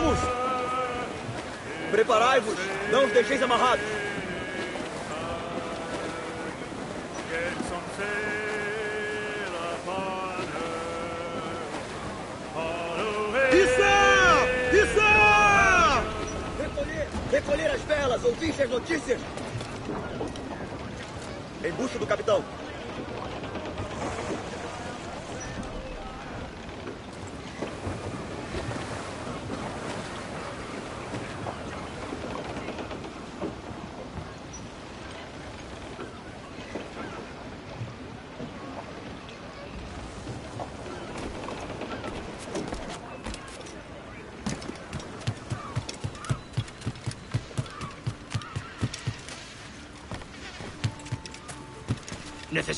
vamos! Preparai-vos! Não os deixeis amarrados! Issa! Issa! Recolher! Recolher as velas! Ouviste as notícias? Embucho do capitão!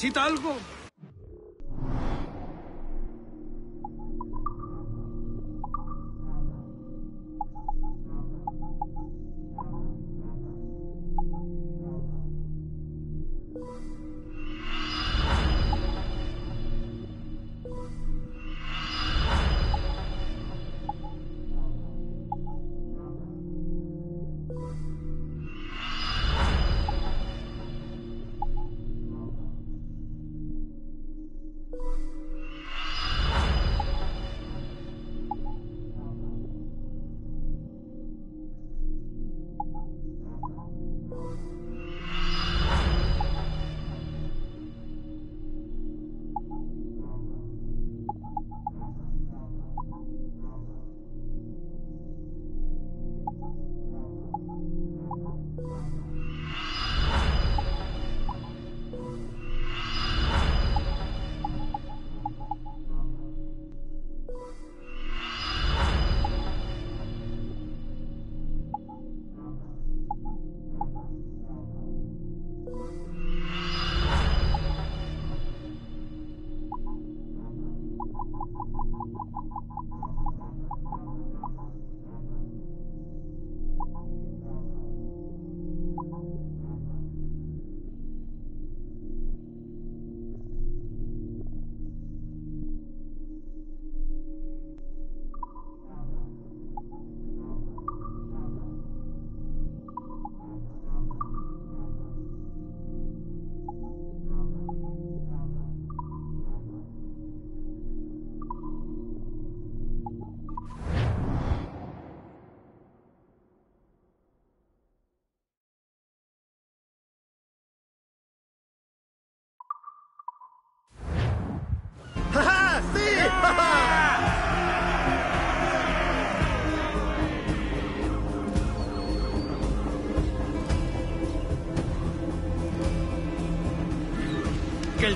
¿Necesita algo?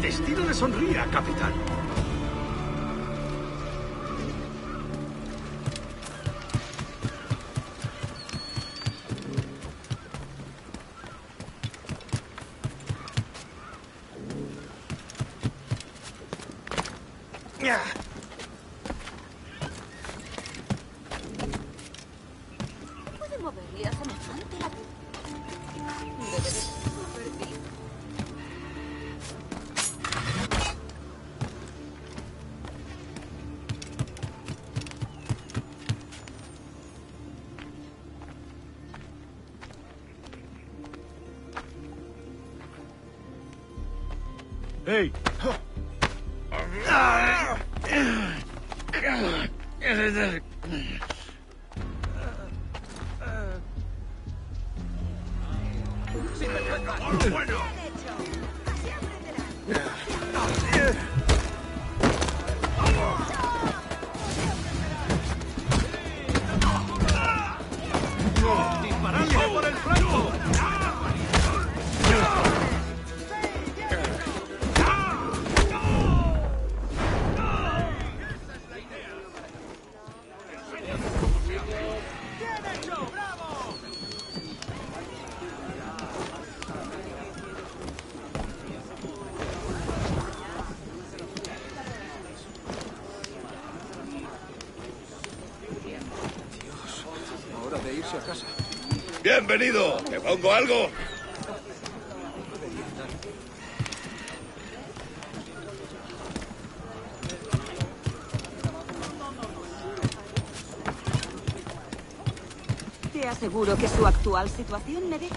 Destino le sonría, capitán. ¿Puede bienvenido. ¿Te pongo algo? Te aseguro que su actual situación me deja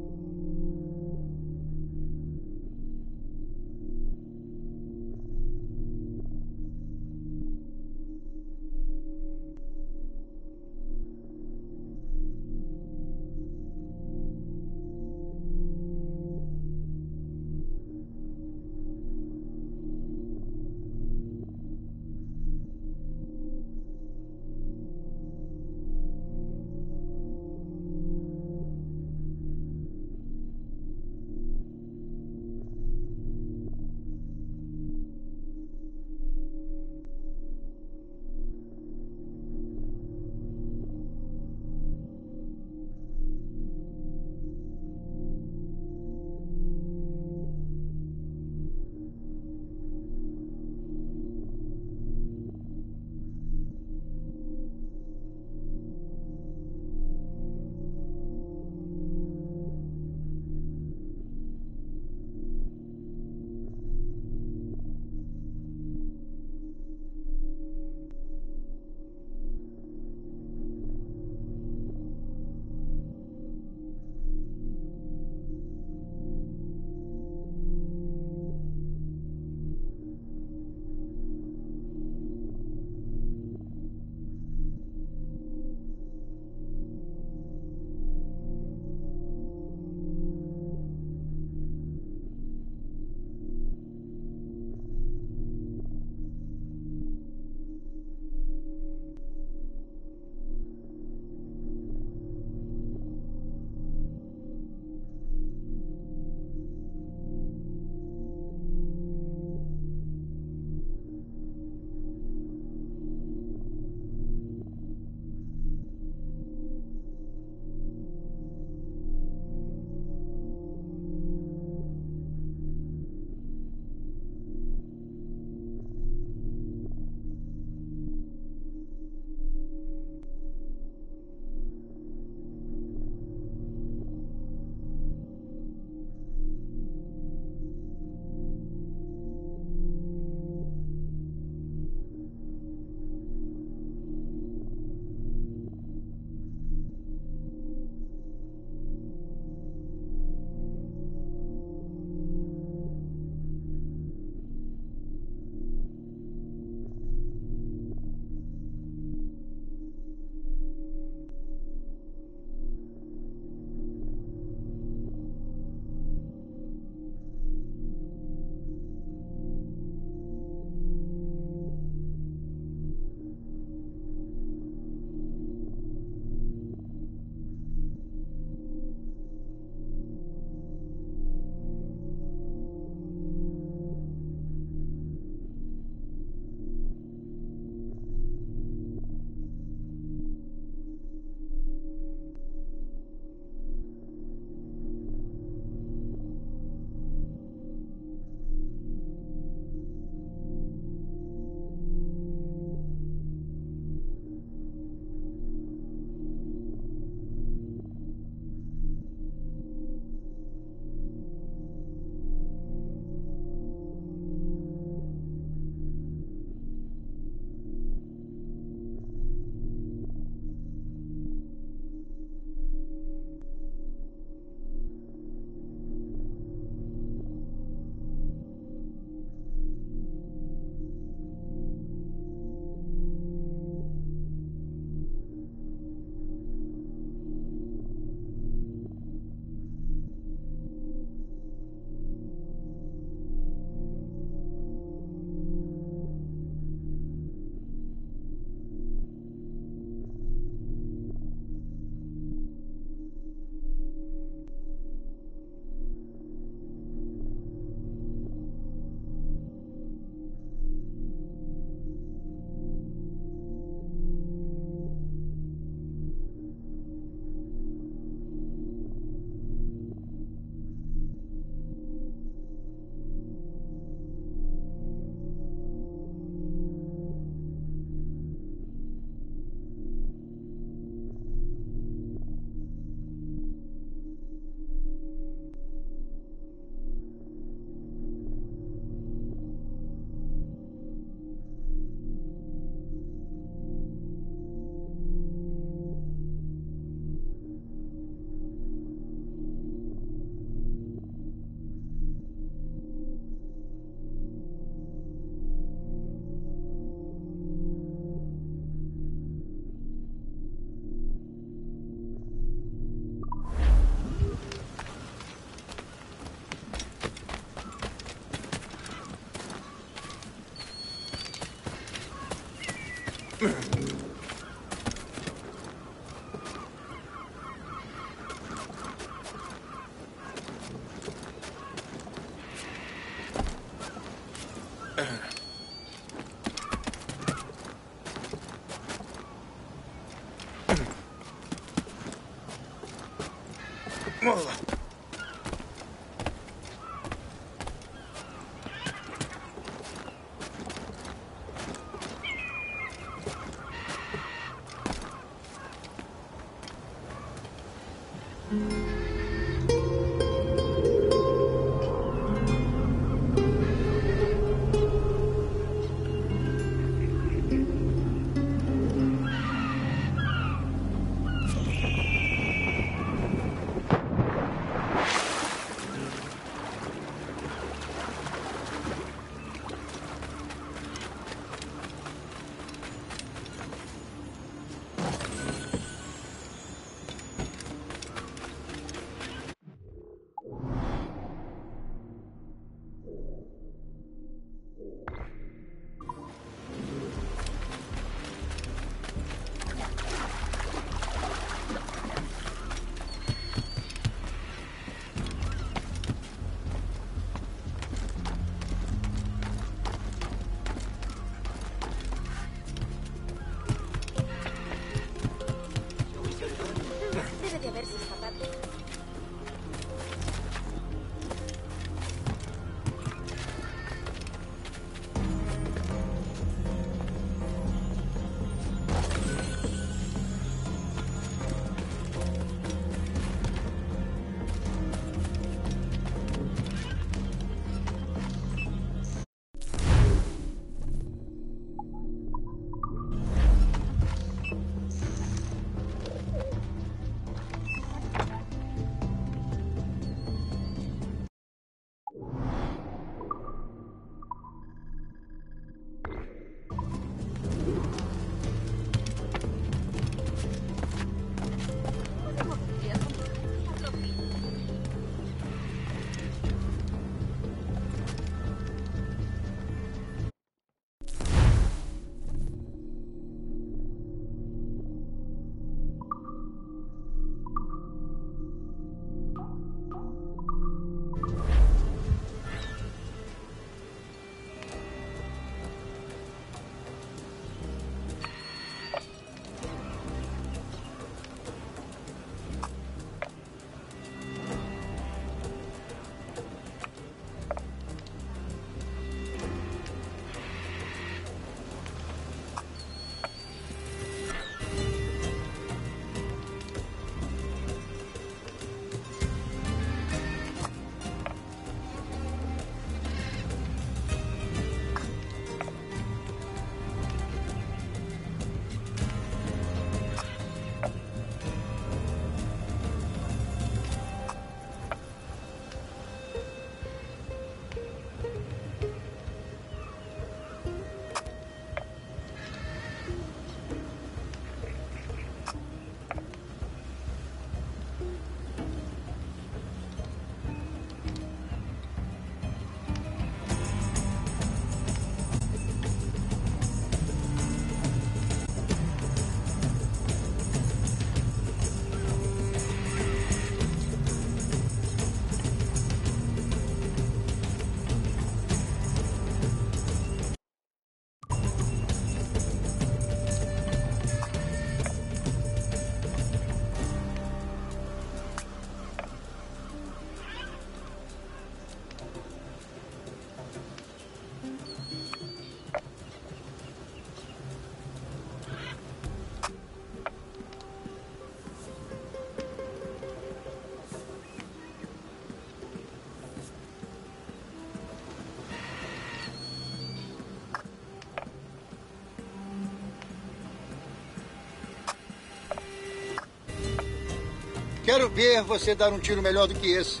Quero ver você dar um tiro melhor do que esse.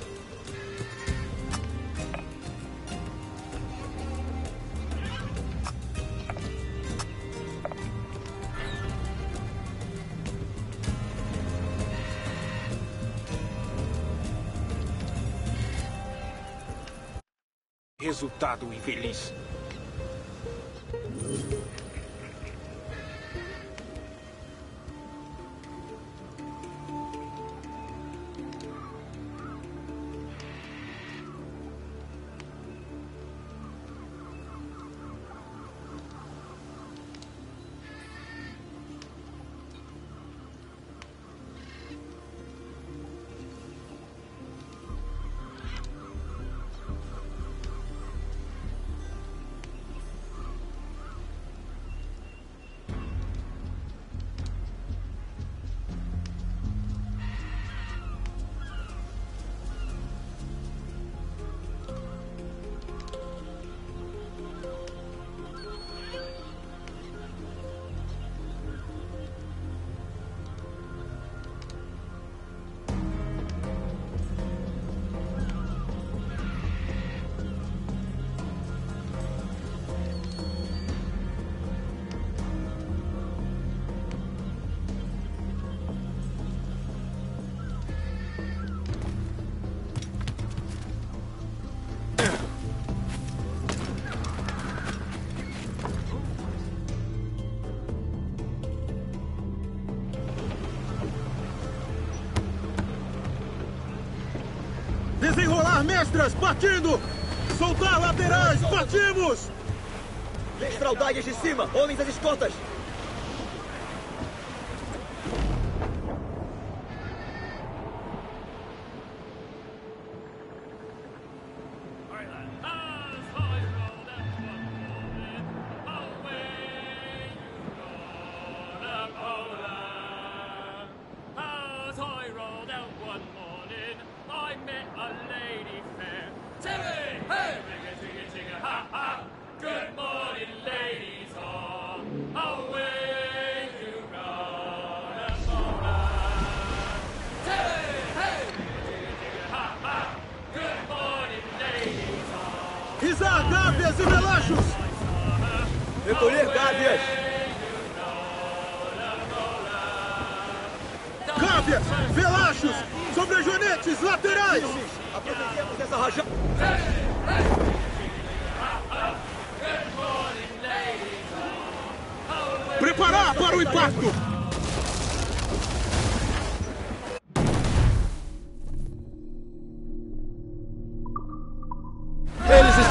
Resultado infeliz. Mestras, partindo! Soltar laterais, partimos! Fraldaias de cima! Homens às escotas!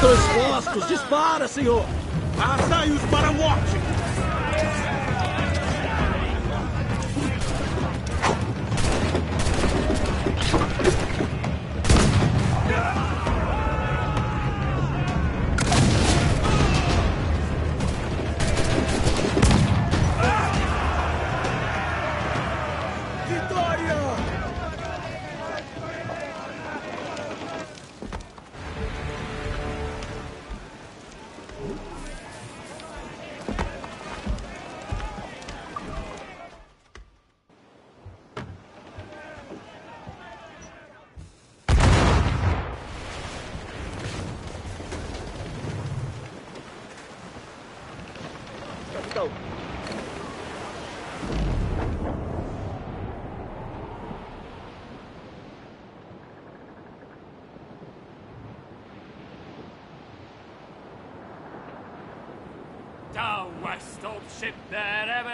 Estão expostos! Dispara, senhor! Arrastai-os para a morte!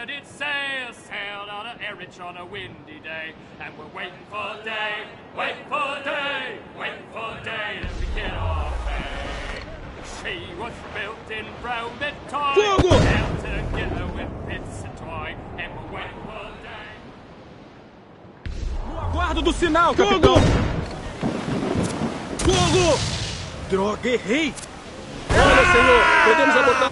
Ever did sail sailed out of Erich on a windy day, and we're waiting for day, waiting for day, waiting for day as we get off. She was built in brown Fogo! held together with bits of toy, and we're waiting for day. Guarda do sinal, capitão! Fogo! Droga, errei! olha, senhor! Podemos adotar...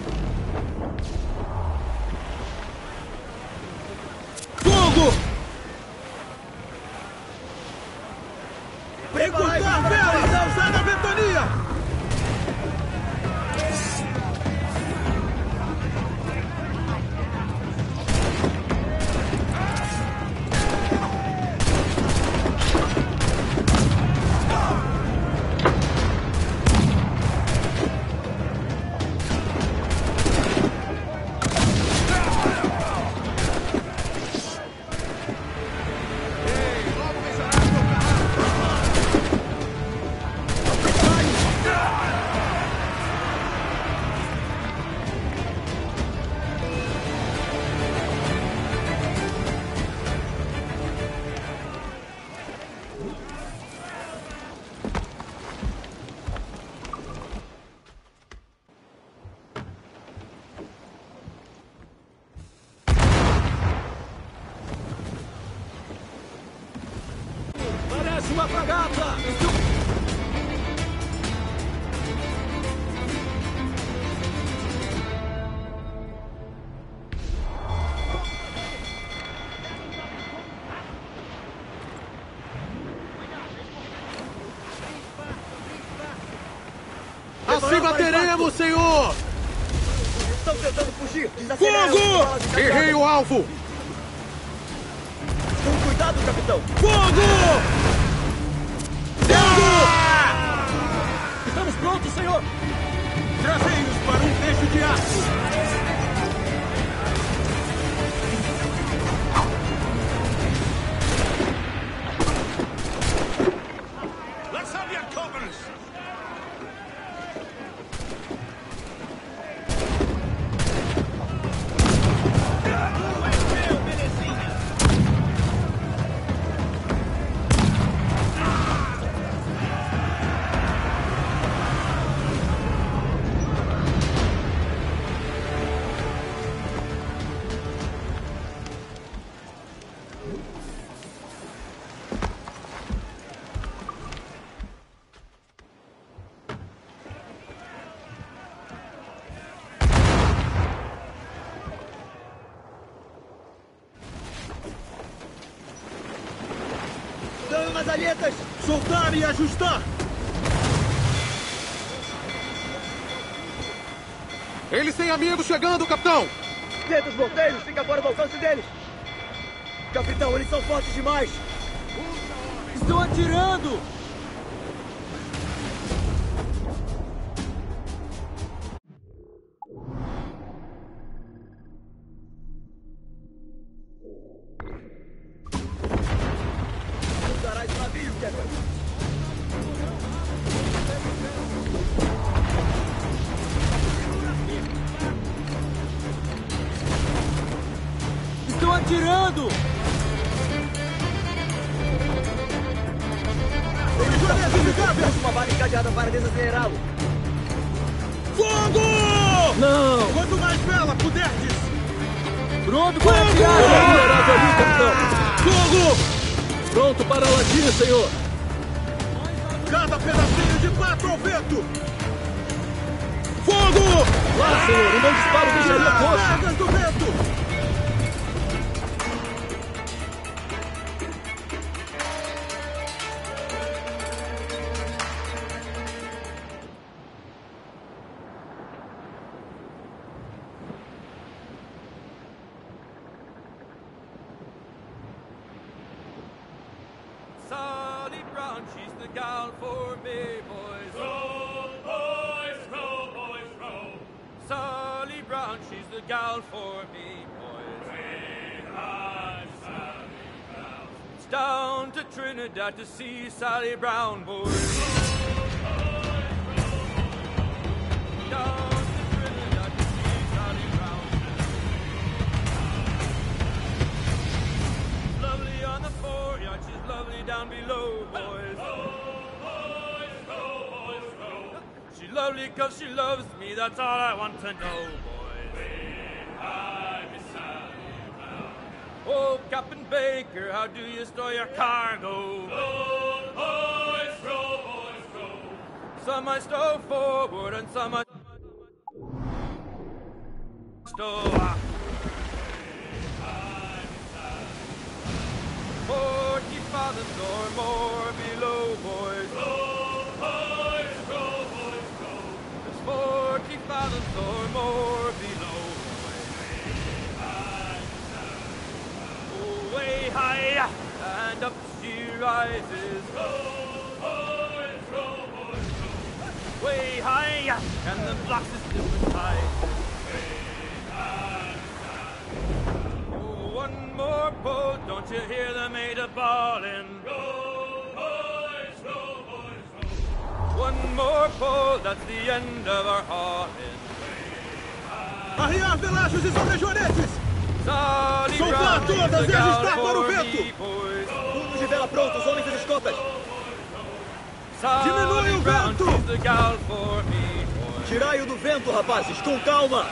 bateremos, senhor! Estão tentando fugir! Fogo! Errei o alvo! Com cuidado, capitão! Fogo! As alhetas! Soltar e ajustar! Eles têm amigos chegando, capitão! Tenta os monteiros, fica fora do alcance deles! Capitão, eles são fortes demais! Estão atirando! Trinidad to see Sally Brown, boys. Down to Trinidad to see Sally Brown. Lovely on the foreyard, she's lovely down below, boys. She's lovely cause she loves me, that's all I want to know, boys. Oh, Captain Baker, how do you store your cargo? Some I stow forward and some I aft. Forty fathoms or more below, boys. There's forty fathoms or more below, boys. Way high, and up she rises. Way high, and the blocks is different high. Oh, one more pull, don't you hear the mate a bawling? One more pull, that's the end of our hauling. Arriar velachos e sobrejoretes! Sally Soltar Brown is todas the e ajustar para o vento. me, de vela prontos, homens das escotas! Diminui o vento. Tirai-o do vento, rapazes, com calma!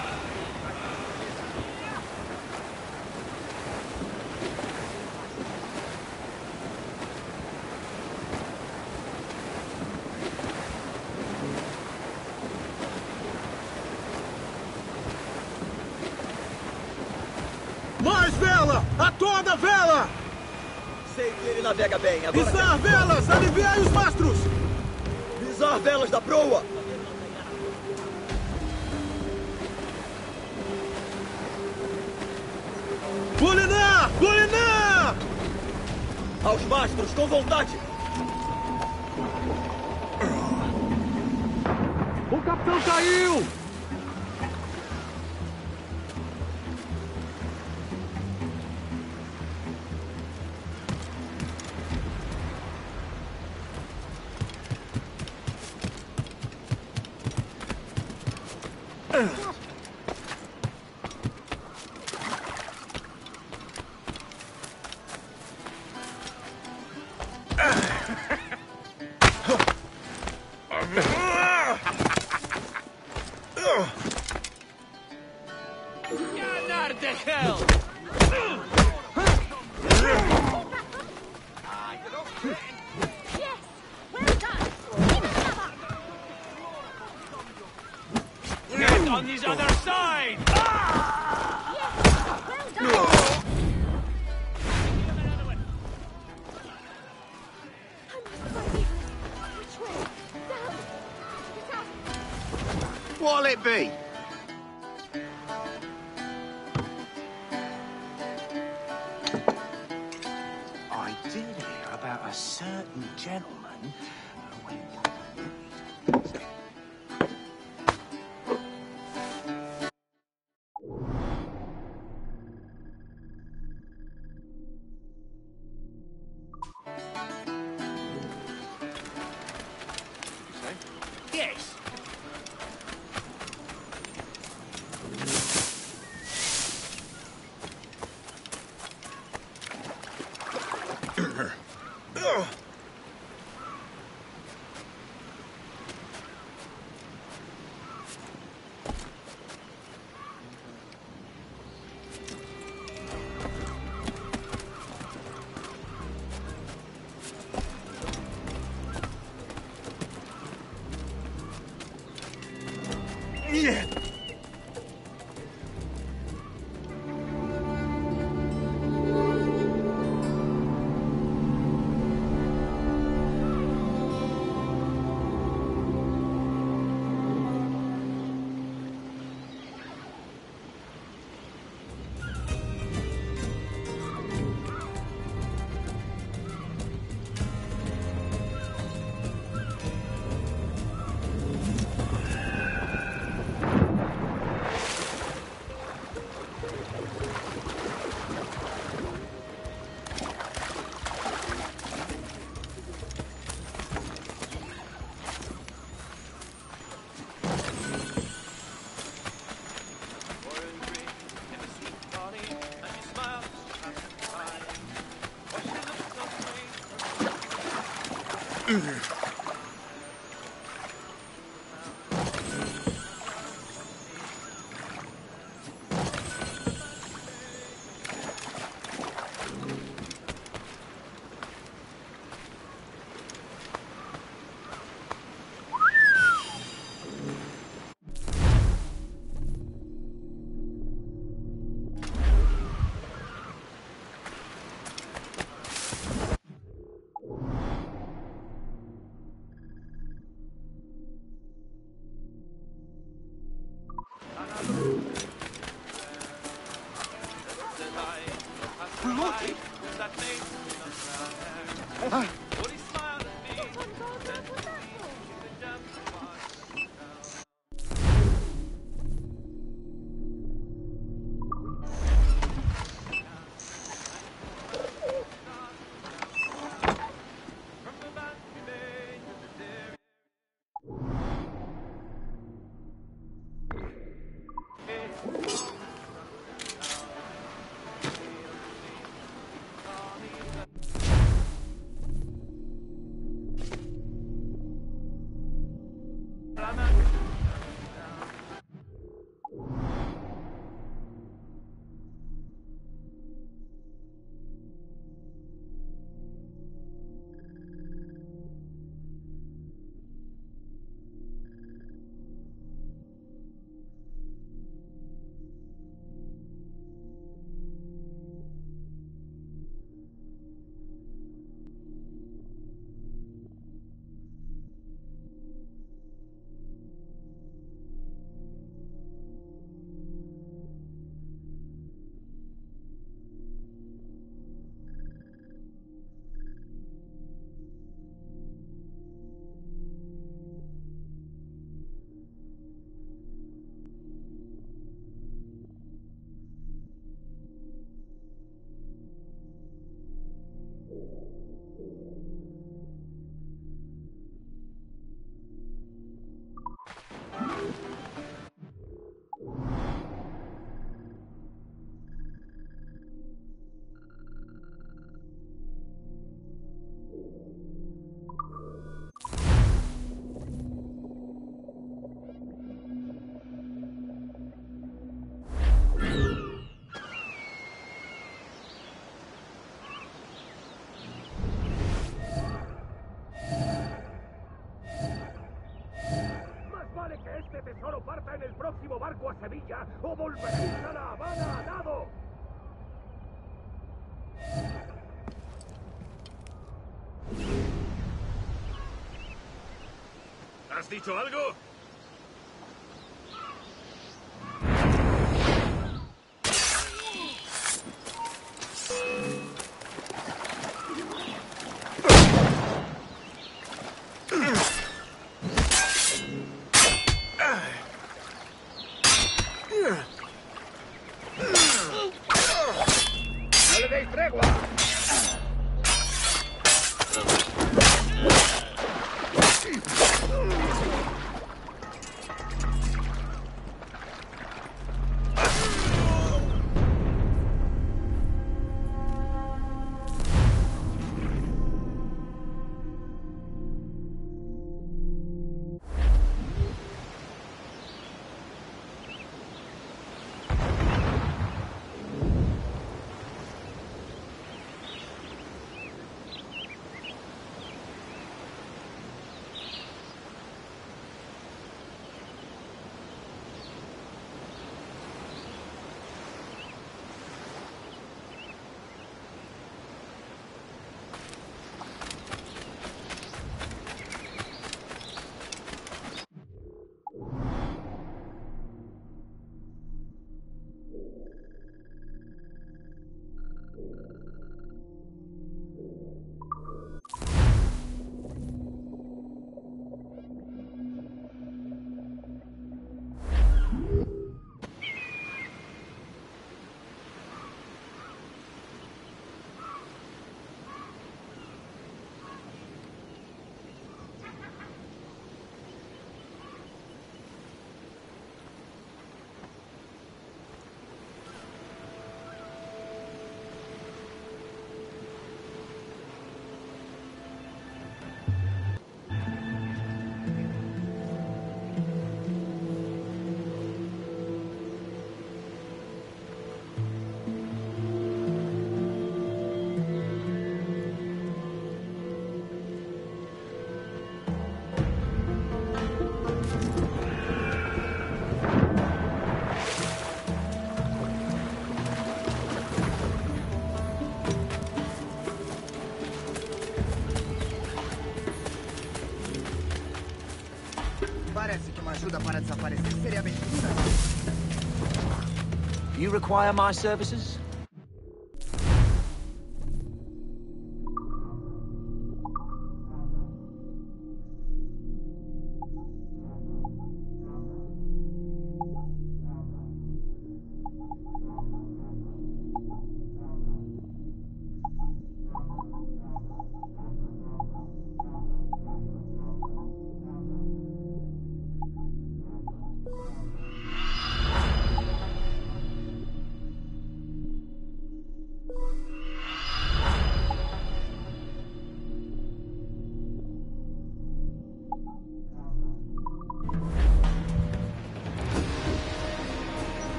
Mais vela! A toda vela! Sei que ele navega bem, agora... Pisar velas! Aliviai os mastros! Pisar velas da proa! Bulinar! Bulinar! Aos mastros, com vontade! O capitão caiu! O volveréis a La Habana a nado. ¿Has dicho algo? Require my services?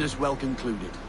Business well concluded.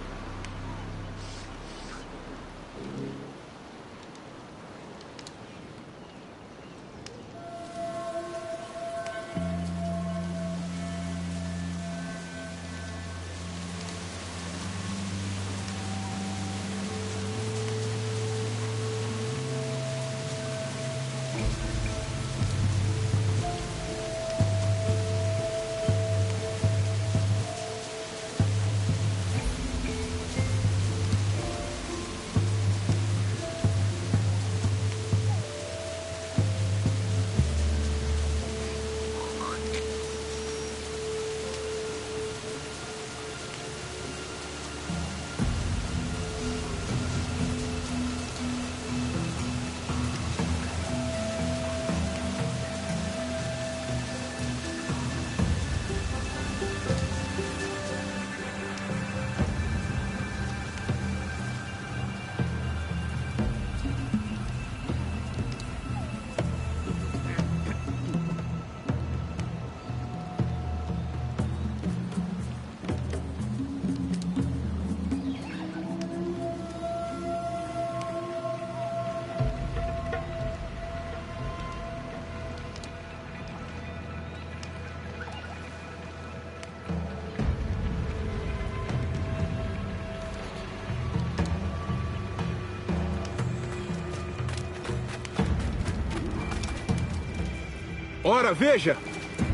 Ora, veja!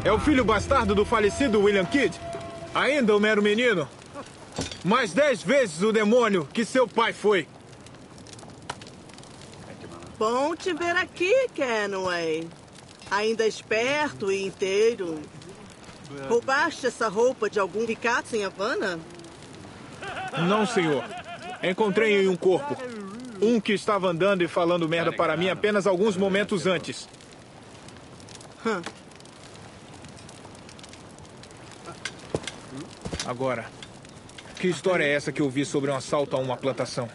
É o filho bastardo do falecido William Kidd. Ainda um mero menino. Mais dez vezes o demônio que seu pai foi. Bom te ver aqui, Kenway. Ainda esperto e inteiro. Roubaste essa roupa de algum ricaço em Havana? Não, senhor. Encontrei em um corpo. Um que estava andando e falando merda para mim apenas alguns momentos antes. Hum. Agora, que história é essa que eu vi sobre um assalto a uma plantação?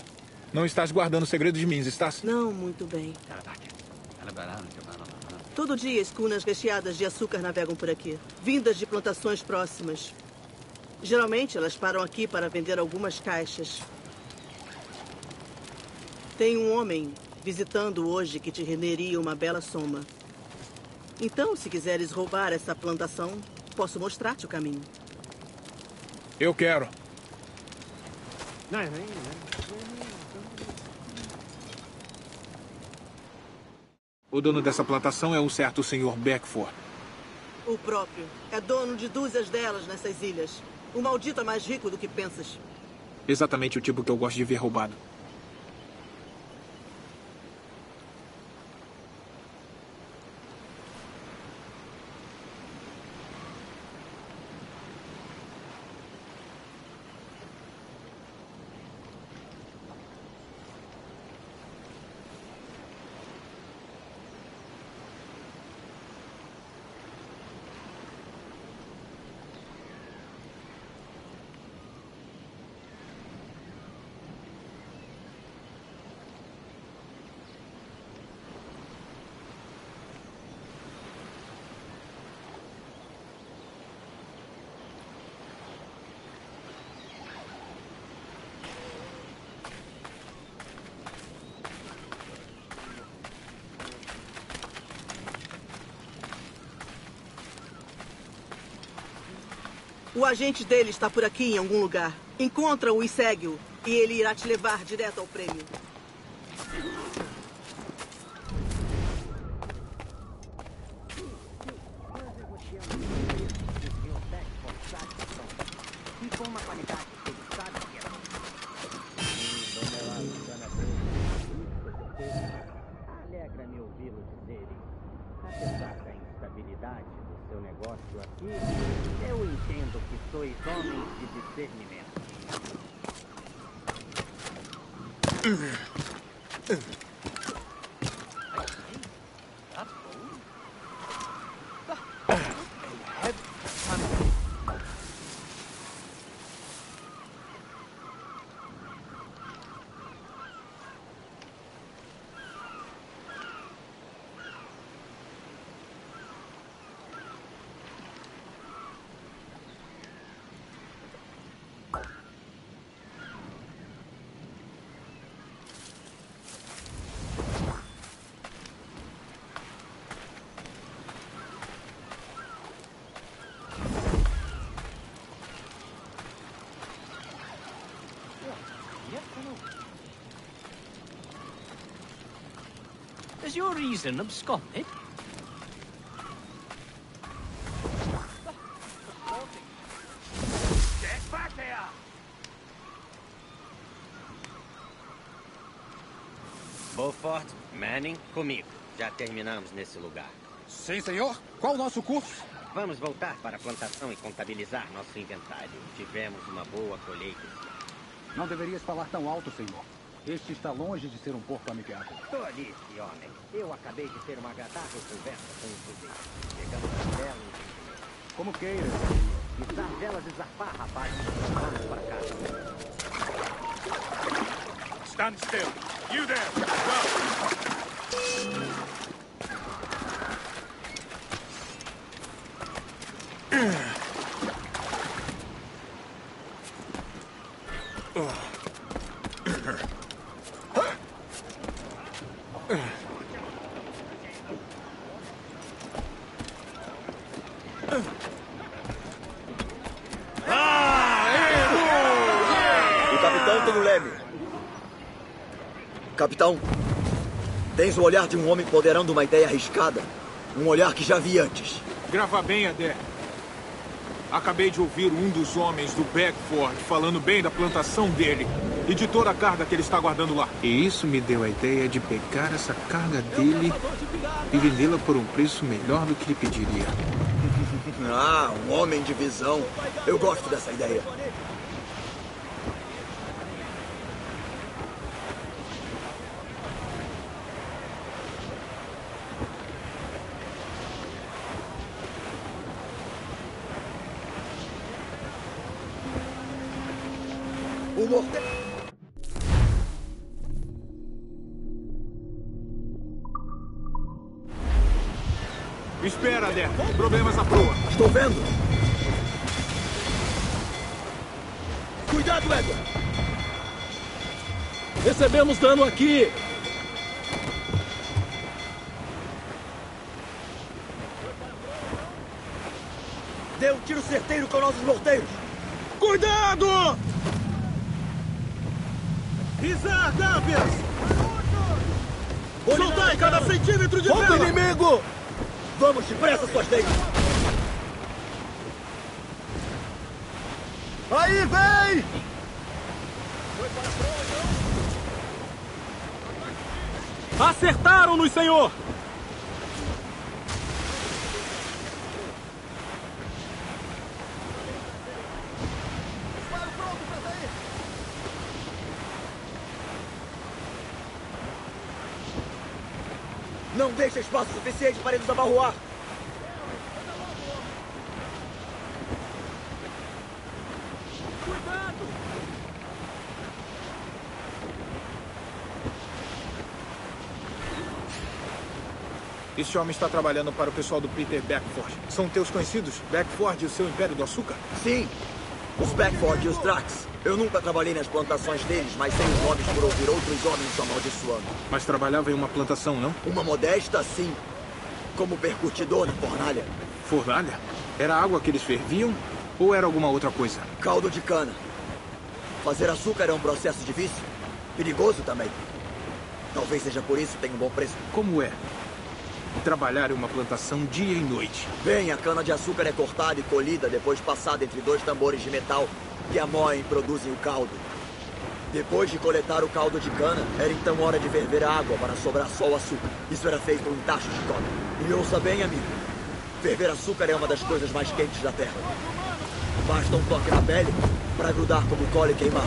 Não estás guardando segredo de mim, estás? Não, muito bem. Todo dia escunas recheadas de açúcar navegam por aqui, vindas de plantações próximas. Geralmente elas param aqui para vender algumas caixas. Tem um homem visitando hoje que te renderia uma bela soma. Então, se quiseres roubar essa plantação, posso mostrar-te o caminho. Eu quero. O dono dessa plantação é um certo senhor Beckford. O próprio. É dono de dúzias delas nessas ilhas. O maldito é mais rico do que pensas. Exatamente o tipo que eu gosto de ver roubado. O agente dele está por aqui em algum lugar. Encontra-o e segue-o. E ele irá te levar direto ao prêmio. E com uma qualidade que ele sabe que é. Alegra-me ouvi-lo dizer isso. Apesar da instabilidade do seu negócio aqui, eu entendo que sois homens de discernimento. Is your reason absconded? Get back there! Beaufort, Manning, comigo. Já terminamos nesse lugar. Sim, senhor. Qual o nosso curso? Vamos voltar para a plantação e contabilizar nosso inventário. Tivemos uma boa colheita. Não deverias falar tão alto, senhor. Este está longe de ser um porco amigável. Tolice, homem. Eu acabei de ter uma agradável conversa com o sujeito. Chegamos a belo. Como queiras. Está velas de zarpar, rapaz. Vamos para casa. Stand still. You there. Go. O capitão tem o leme. Capitão, tens o olhar de um homem poderando uma ideia arriscada. Um olhar que já vi antes. Grava bem, Adé. Acabei de ouvir um dos homens do Beckford falando bem da plantação dele e de toda a carga que ele está guardando lá. E isso me deu a ideia de pegar essa carga dele e vendê-la por um preço melhor do que ele pediria. Ah, um homem de visão. Eu gosto dessa ideia. Recebemos dano aqui. Dê um tiro certeiro com nossos morteiros. Cuidado! Pisar, Gavias! Soltai cada centímetro de Outro vela! inimigo! Vamos depressa, suas dentes! Aí, vem! Acertaram-nos, senhor! Não deixa espaço suficiente para eles abarroar. Esse homem está trabalhando para o pessoal do Peter Beckford. São teus conhecidos? Beckford e o seu Império do Açúcar? Sim, os Beckford e os Drax. Eu nunca trabalhei nas plantações deles, mas sei os nomes por ouvir outros homens amaldiçoando. Mas trabalhava em uma plantação, não? Uma modesta, sim. Como percutidor na fornalha. Fornalha? Era água que eles ferviam ou era alguma outra coisa? Caldo de cana. Fazer açúcar é um processo difícil. Perigoso também. Talvez seja por isso que tem um bom preço. Como é? Trabalhar em uma plantação dia e noite. Bem, a cana-de-açúcar é cortada e colhida, depois passada entre dois tambores de metal que a moem e produzem o caldo. Depois de coletar o caldo de cana, era então hora de ferver a água para sobrar só o açúcar. Isso era feito em tachos de cobre. E ouça bem, amigo. Ferver açúcar é uma das coisas mais quentes da Terra. Basta um toque na pele para grudar como cola e queimar,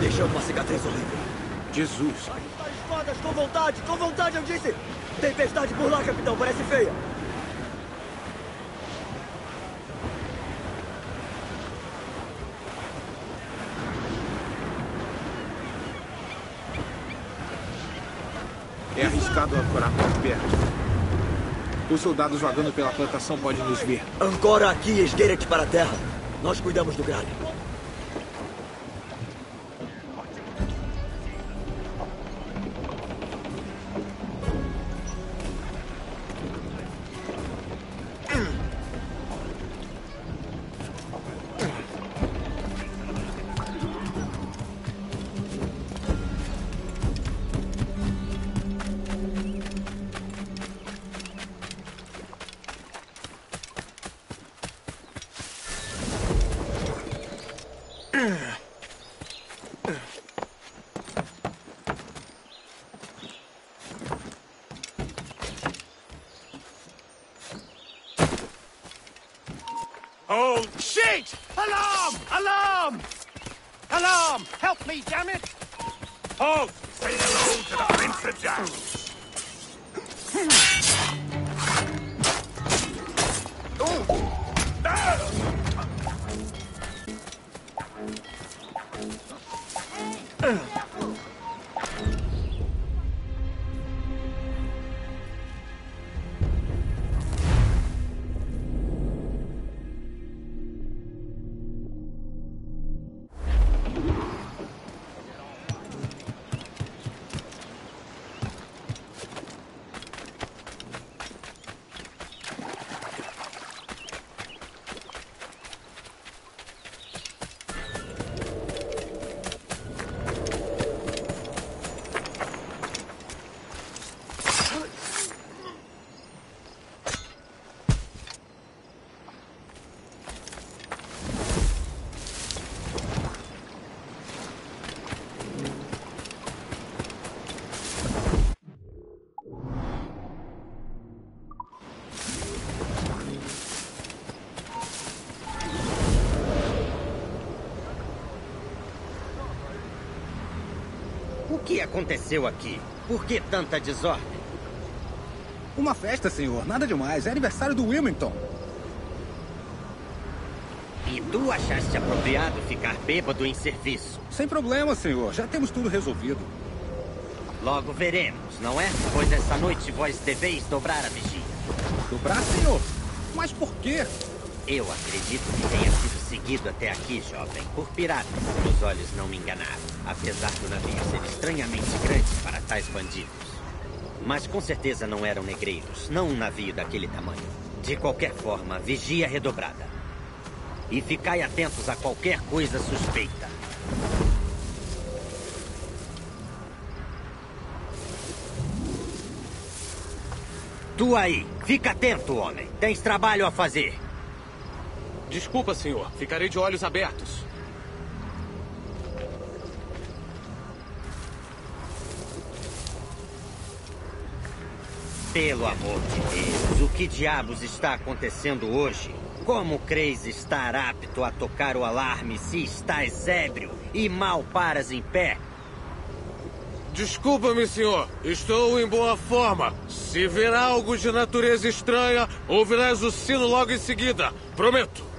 deixando uma cicatriz horrível. Jesus. Espadas com vontade, com vontade, eu disse! Tempestade por lá, capitão, parece feia. É arriscado ancorar por perto. Os soldados vagando pela plantação podem nos ver. Ancora aqui e esgueira-te para a terra. Nós cuidamos do gralho. Oh, shit! Alarm! Alarm! Alarm! Help me, damn it! Halt! Say hello to the Prince of Jack! O aconteceu aqui? Por que tanta desordem? Uma festa, senhor. Nada demais. É aniversário do Wilmington. E tu achaste apropriado ficar bêbado em serviço? Sem problema, senhor. Já temos tudo resolvido. Logo veremos, não é? Pois essa noite vós deveis dobrar a vigia. Dobrar, senhor? Mas por quê? Eu acredito que tenha sido seguido até aqui, jovem, por piratas, se os olhos não me enganaram. Apesar do navio ser estranhamente grande para tais bandidos. Mas com certeza não eram negreiros, não um navio daquele tamanho. De qualquer forma, vigia redobrada. E ficai atentos a qualquer coisa suspeita. Tu aí, fica atento, homem. Tens trabalho a fazer. Desculpa, senhor. Ficarei de olhos abertos. Pelo amor de Deus, o que diabos está acontecendo hoje? Como crees estar apto a tocar o alarme se estás ébrio e mal paras em pé? Desculpa-me, senhor. Estou em boa forma. Se ver algo de natureza estranha, ouvirás o sino logo em seguida. Prometo.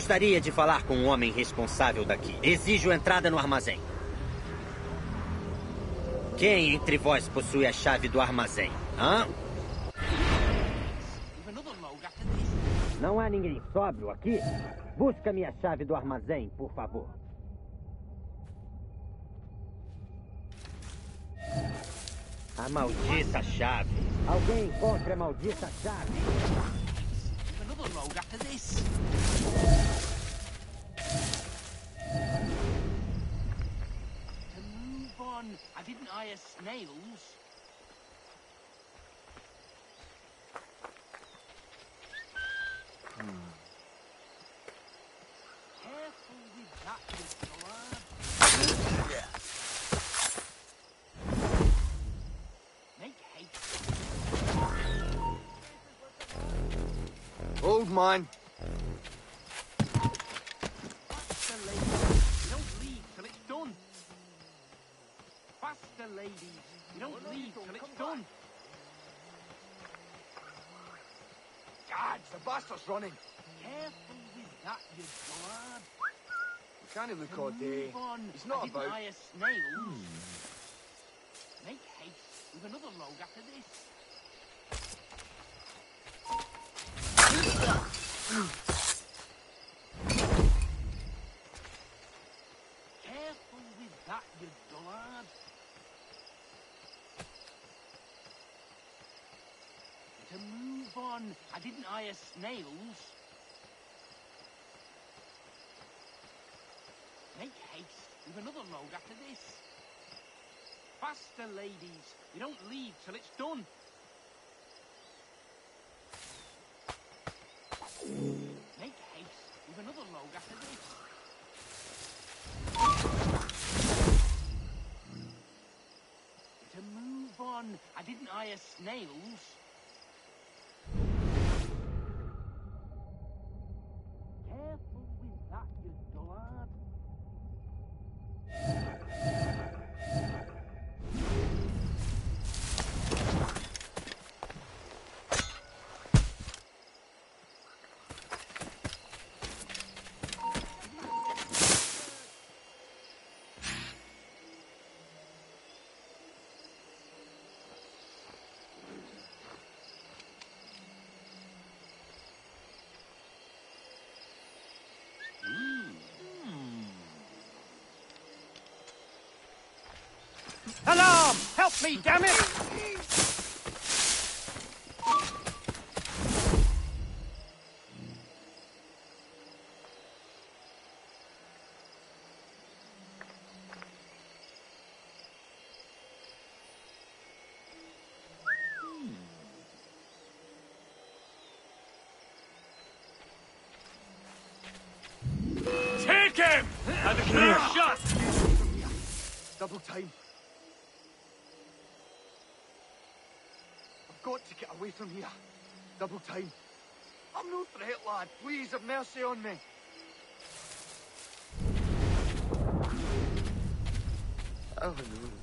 Gostaria de falar com o um homem responsável daqui. Exijo entrada no armazém. Quem entre vós possui a chave do armazém? Hã? Não há ninguém sóbrio aqui? Busca-me a chave do armazém, por favor. A maldita chave. Alguém encontra a maldita chave. I didn't hire snails. Hmm. Careful with that, lad. Make haste. Old mine. lady. You don't leave no, till it's done. Guards, the bastard's running. Careful with that, you guard. We can't even record. day. It's not I about... Snail. Hmm. Make haste with another log after this. I didn't hire snails. Make haste with another rogue after this. Faster, ladies. You don't leave till it's done. Make haste with another rogue after this. To move on. I didn't hire snails. Alarm! Help me, damn it! Take him! And the door shut! Double time. I've got to get away from here. Double time. I'm no threat, lad. Please have mercy on me. Oh, no.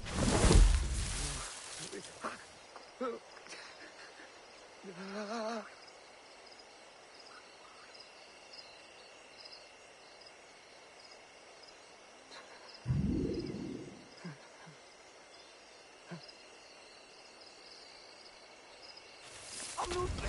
Absolutely.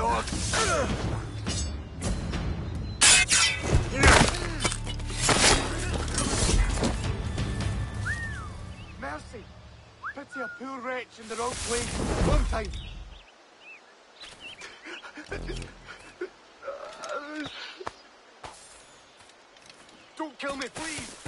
Dog. Mercy! Pity a poor wretch in the wrong place. One time. Don't kill me, please!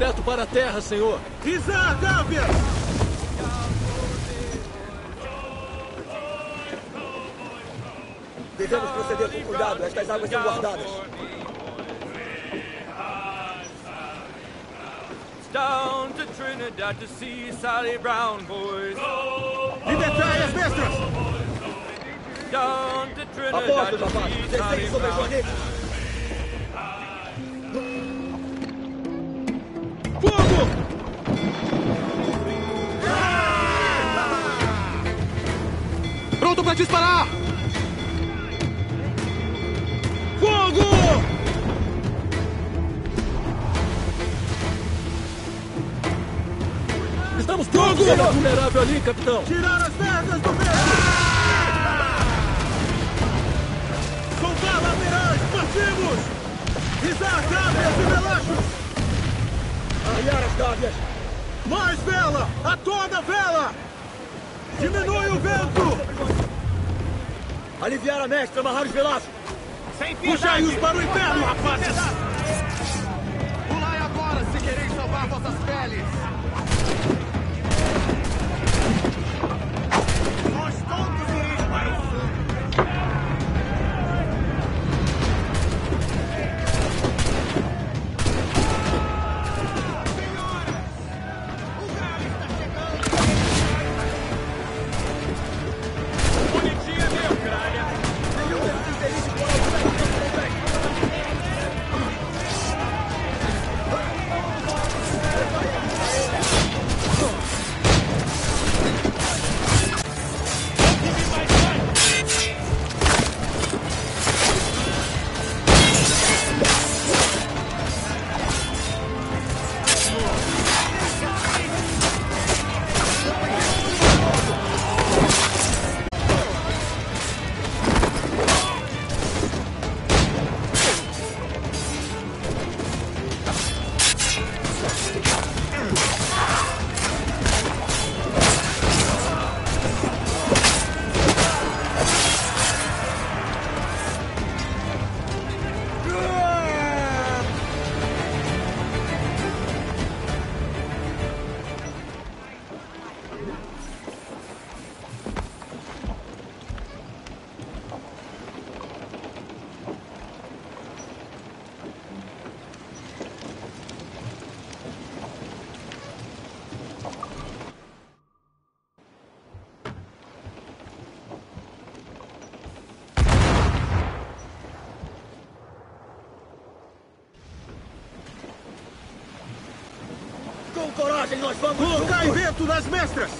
Direto para a terra, senhor. Isar Gávea! Devemos proceder com cuidado. Estas águas são guardadas. Down to Trinidad to see Sally Brown, boys. Libertai as bestras! Down to Trinidad to see Sally Brown. Capitão! Tirar as vergas do meio! Soltar laterais! Partimos! Isar Gávias e relachos! Arriar as gávias! Mais vela! A toda vela! Diminui o vento! Aliviar a mestra, amarrar os velachos! Puxai-os para o inferno, rapazes! Coragem, nós vamos... Colocar em vento nas mestras!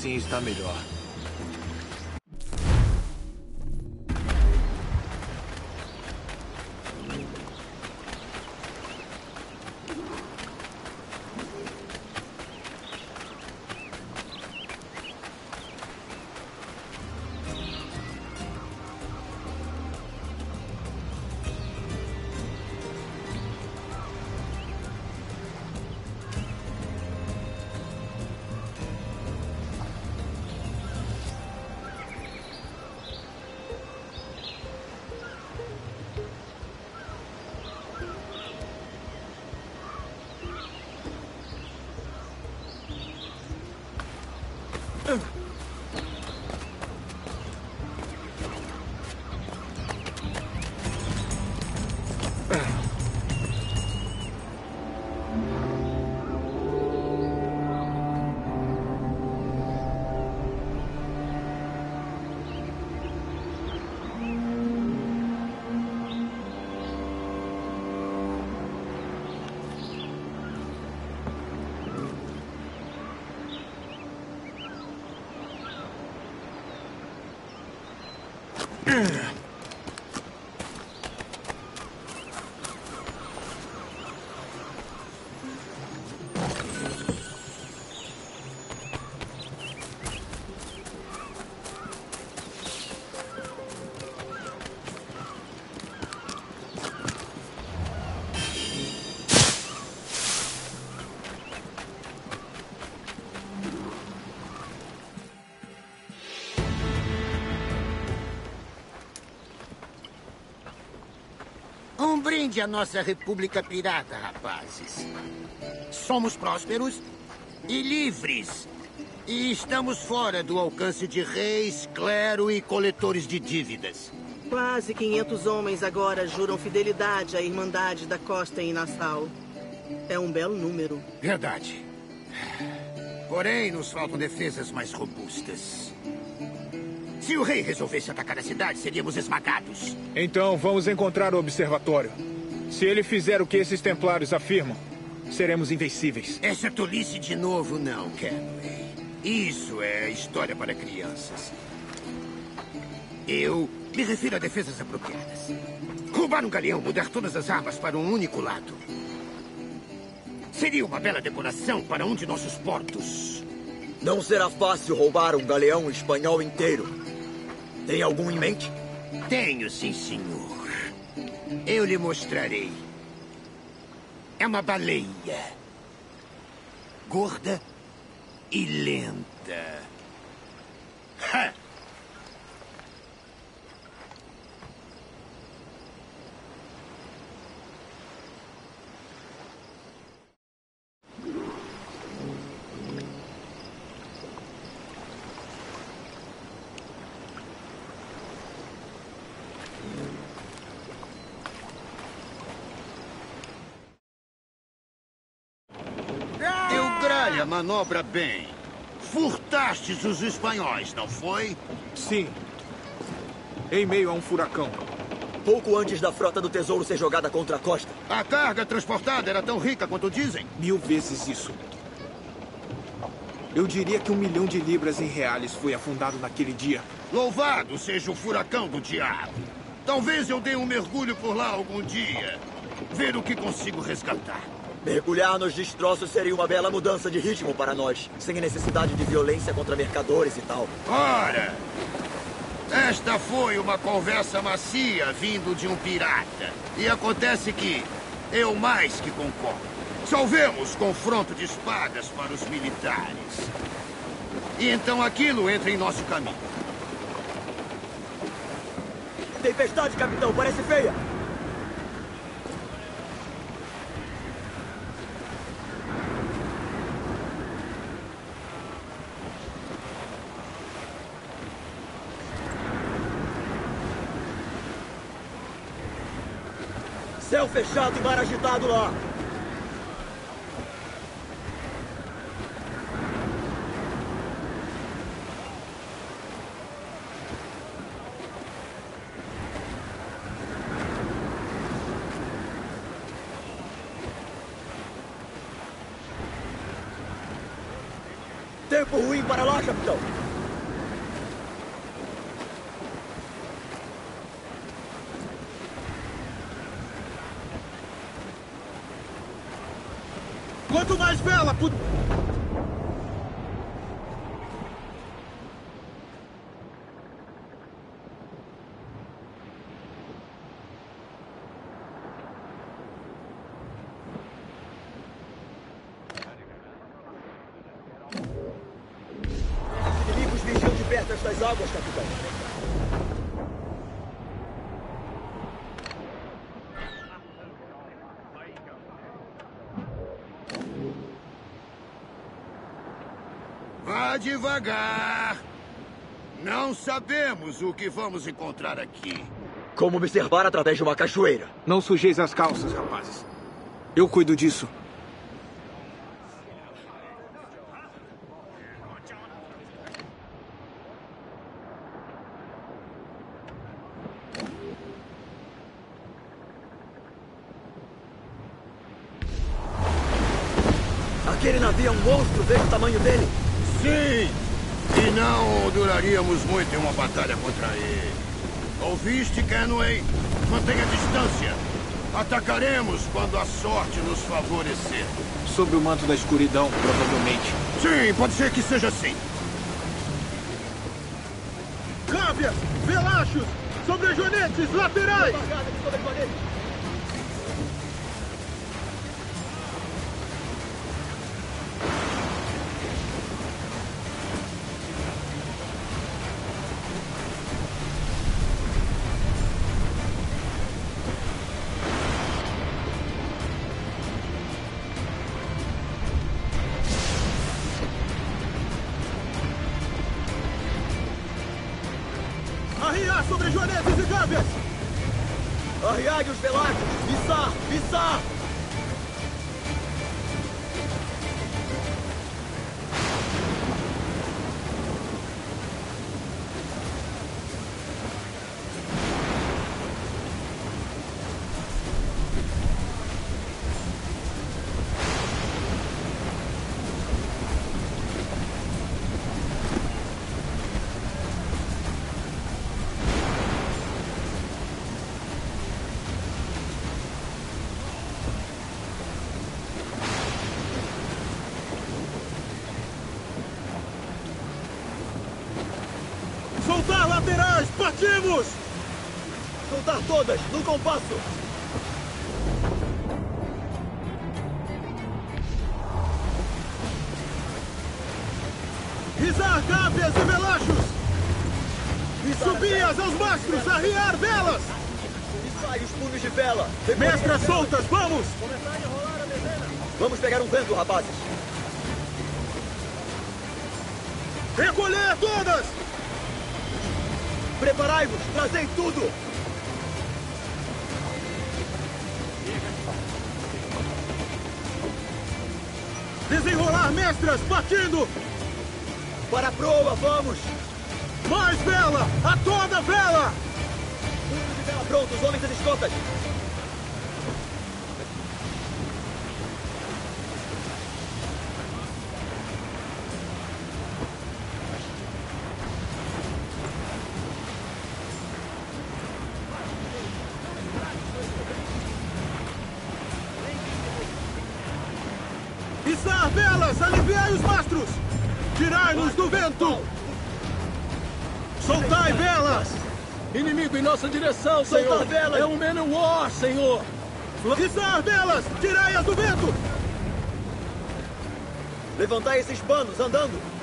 Assim está melhor. Brinde à nossa República Pirata, rapazes. Somos prósperos e livres. E estamos fora do alcance de reis, clero e coletores de dívidas. Quase 500 homens agora juram fidelidade à Irmandade da Costa em Nassau. É um belo número. Verdade. Porém, nos faltam defesas mais robustas. Se o rei resolvesse atacar a cidade, seríamos esmagados. Então vamos encontrar o observatório. Se ele fizer o que esses templários afirmam, seremos invencíveis. Essa tolice de novo, não, Kenway. Isso é história para crianças. Eu me refiro a defesas apropriadas. Roubar um galeão, mudar todas as armas para um único lado. Seria uma bela decoração para um de nossos portos. Não será fácil roubar um galeão espanhol inteiro. Tem algum em mente? Tenho, sim, senhor. Eu lhe mostrarei. É uma baleia. Gorda e lenta. Ha! Olha, manobra bem. Furtastes os espanhóis, não foi? Sim. Em meio a um furacão. Pouco antes da frota do tesouro ser jogada contra a costa. A carga transportada era tão rica quanto dizem? Mil vezes isso. Eu diria que um milhão de libras em reais foi afundado naquele dia. Louvado seja o furacão do diabo. Talvez eu dê um mergulho por lá algum dia. Ver o que consigo resgatar. Mergulhar nos destroços seria uma bela mudança de ritmo para nós, sem necessidade de violência contra mercadores e tal. Ora! Esta foi uma conversa macia vindo de um pirata. E acontece que eu mais que concordo. Salvemos confronto de espadas para os militares. E então aquilo entra em nosso caminho. Tempestade, capitão, parece feia. Céu fechado e mar agitado lá. Tempo ruim para lá, capitão. Quanto mais vela, put... Inimigos vigiam de perto estas águas, capitão. Vá devagar. Não sabemos o que vamos encontrar aqui. Como observar através de uma cachoeira. Não sujeis as calças, rapazes. Eu cuido disso. Aquele navio é um monstro, veja o tamanho dele. Sim! E não duraríamos muito em uma batalha contra ele. Ouviste, Kenway? Mantenha a distância. Atacaremos quando a sorte nos favorecer. Sob o manto da escuridão, provavelmente. Sim, pode ser que seja assim. Cábias, velachos, sobrejoanetes, laterais! Compasso! Risar cábias e velachos! E subias aos mastros, arriar velas! E sai os punhos de vela! Mestras soltas, vamos! Vamos pegar um vento, rapazes! Recolher todas! Preparai-vos! Trazei tudo! Mestras, partindo! Para a proa, vamos! Mais vela! A toda vela! Mundo de vela pronto, os homens das escotas! Nossa direção, senhor! É um Man War, senhor! Içar velas! Tirai-as do vento! Levantai esses panos, andando!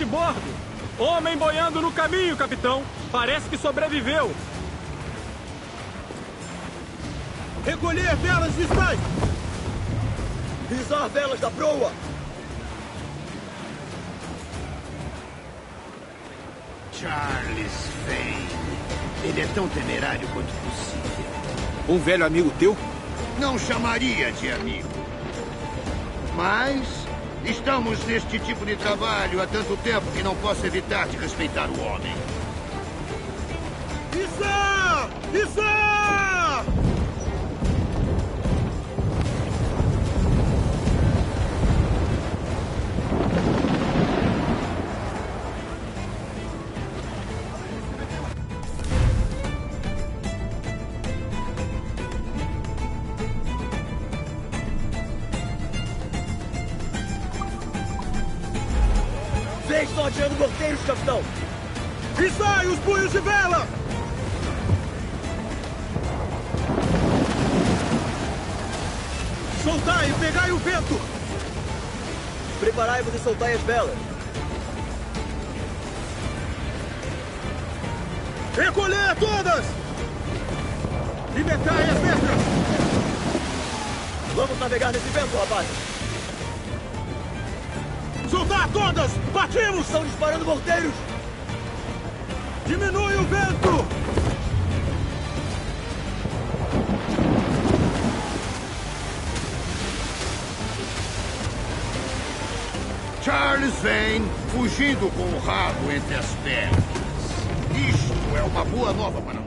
Este bordo! Homem boiando no caminho, capitão! Parece que sobreviveu! Recolher velas vistais! Pisar velas da proa! Charles Vane. Ele é tão temerário quanto possível. Um velho amigo teu? Não chamaria de amigo. Mas estamos neste tipo de trabalho há tanto tempo que não posso evitar de respeitar o homem. Içar! Içar! Soltai as velas! Recolher todas! Libertai as mestras! Vamos navegar nesse vento, rapazes! Soltar todas! Partimos! Estão disparando morteiros! Diminui o vento! Vane fugindo com o rabo entre as pernas. Isto é uma boa nova para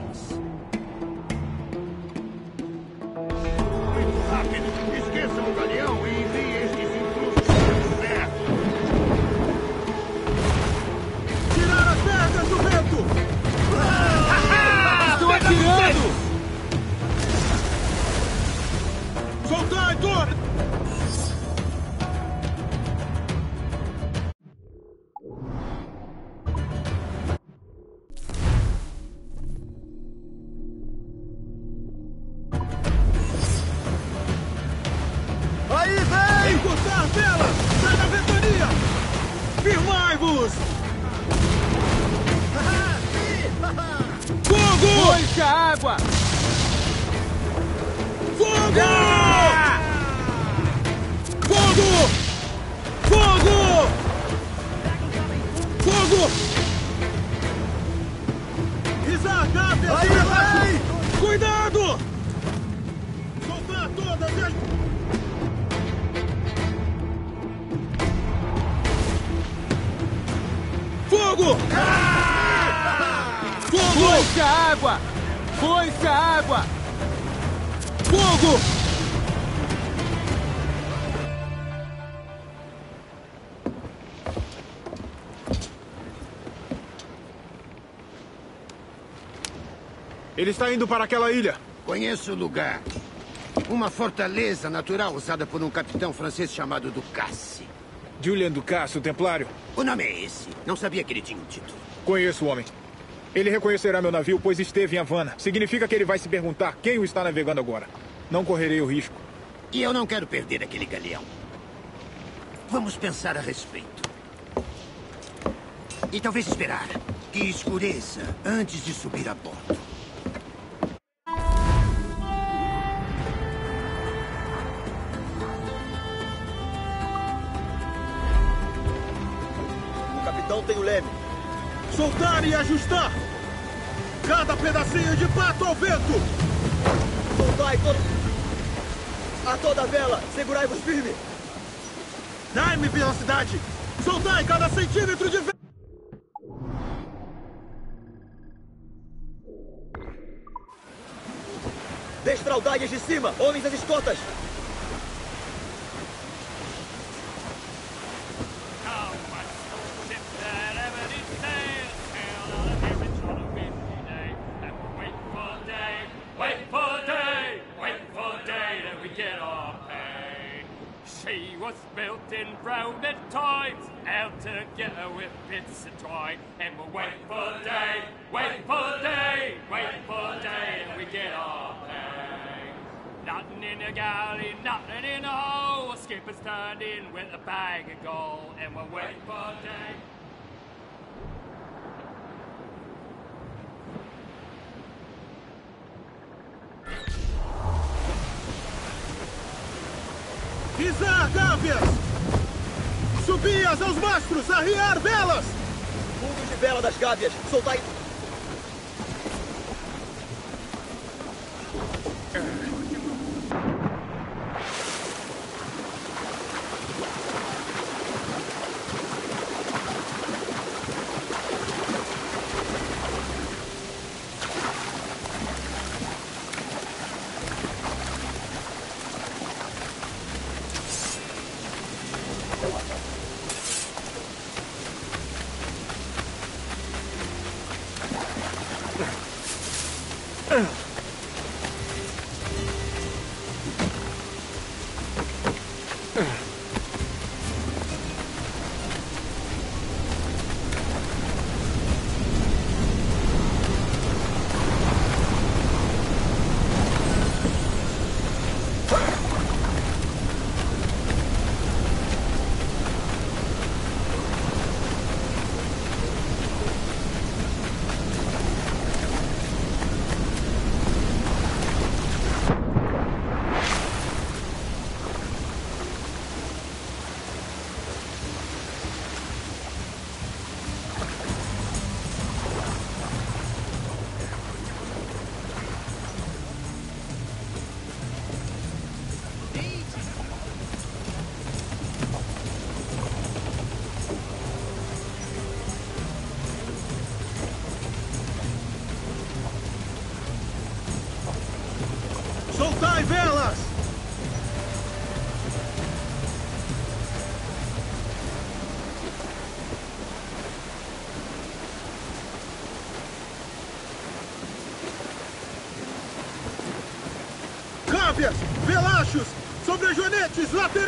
Ele está indo para aquela ilha. Conheço o lugar. Uma fortaleza natural usada por um capitão francês chamado Ducasse. Julian Ducasse, o templário? O nome é esse. Não sabia que ele tinha um título. Conheço o homem. Ele reconhecerá meu navio, pois esteve em Havana. Significa que ele vai se perguntar quem o está navegando agora. Não correrei o risco. E eu não quero perder aquele galeão. Vamos pensar a respeito. E talvez esperar que escureça antes de subir a bordo. O capitão tem o leme. Soltar e ajustar! Cada pedacinho de pato ao vento! Soltai todo... A toda vela! Segurai-vos firme! Dai-me velocidade! Soltai cada centímetro de vento! Destraldaias de cima! Homens das escotas! In browned times, out together with bits of twine. And we'll wait for the day, wait for the day, wait for the day that we get our pay. Nothing in the galley, nothing in the hole. A skipper's turned in with a bag of gold, and we'll wait for the day. Pisar gávias! Subias aos mastros! Arriar velas! Fundos de vela das gávias! Soltai Sobrejoanetes laterais!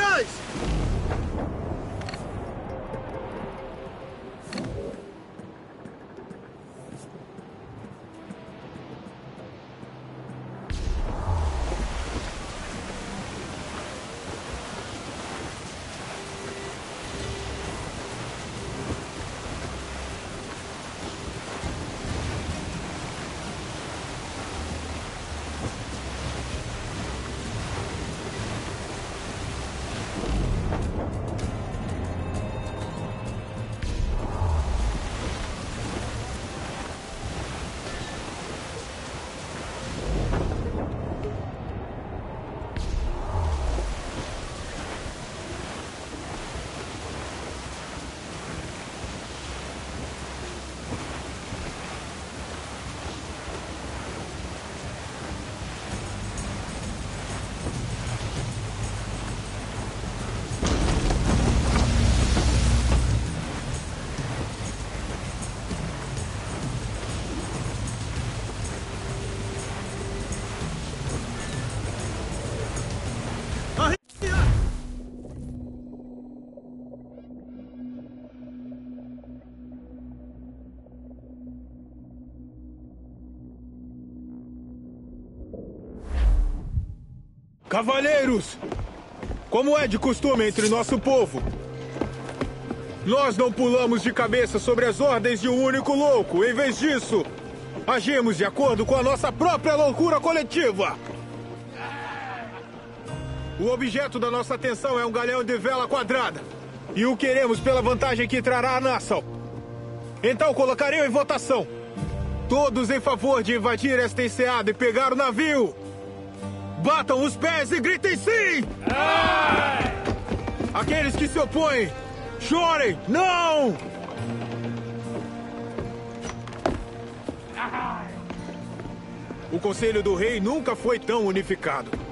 Cavalheiros! Como é de costume entre nosso povo, nós não pulamos de cabeça sobre as ordens de um único louco. Em vez disso, agimos de acordo com a nossa própria loucura coletiva. O objeto da nossa atenção é um galhão de vela quadrada. E o queremos pela vantagem que trará a Nassau. Então colocarei em votação. Todos em favor de invadir esta enseada e pegar o navio. Batam os pés e gritem sim! Aqueles que se opõem, chorem! Não! O Conselho do Rei nunca foi tão unificado.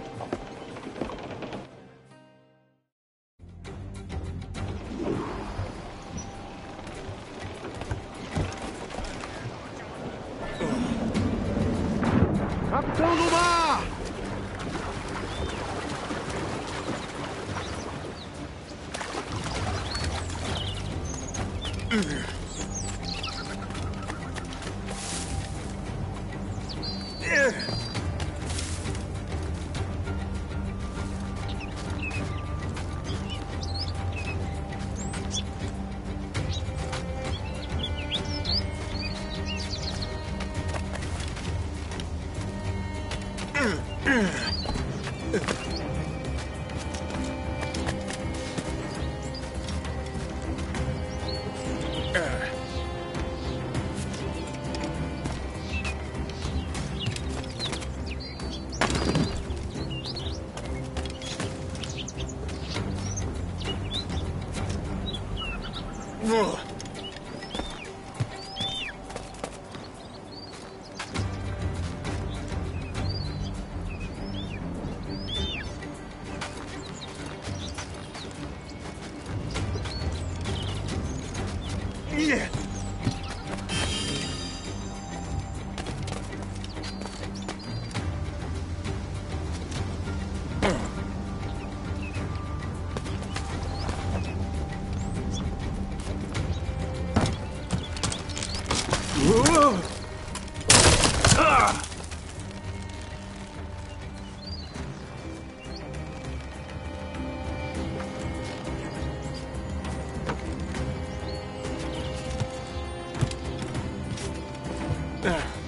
Yeah.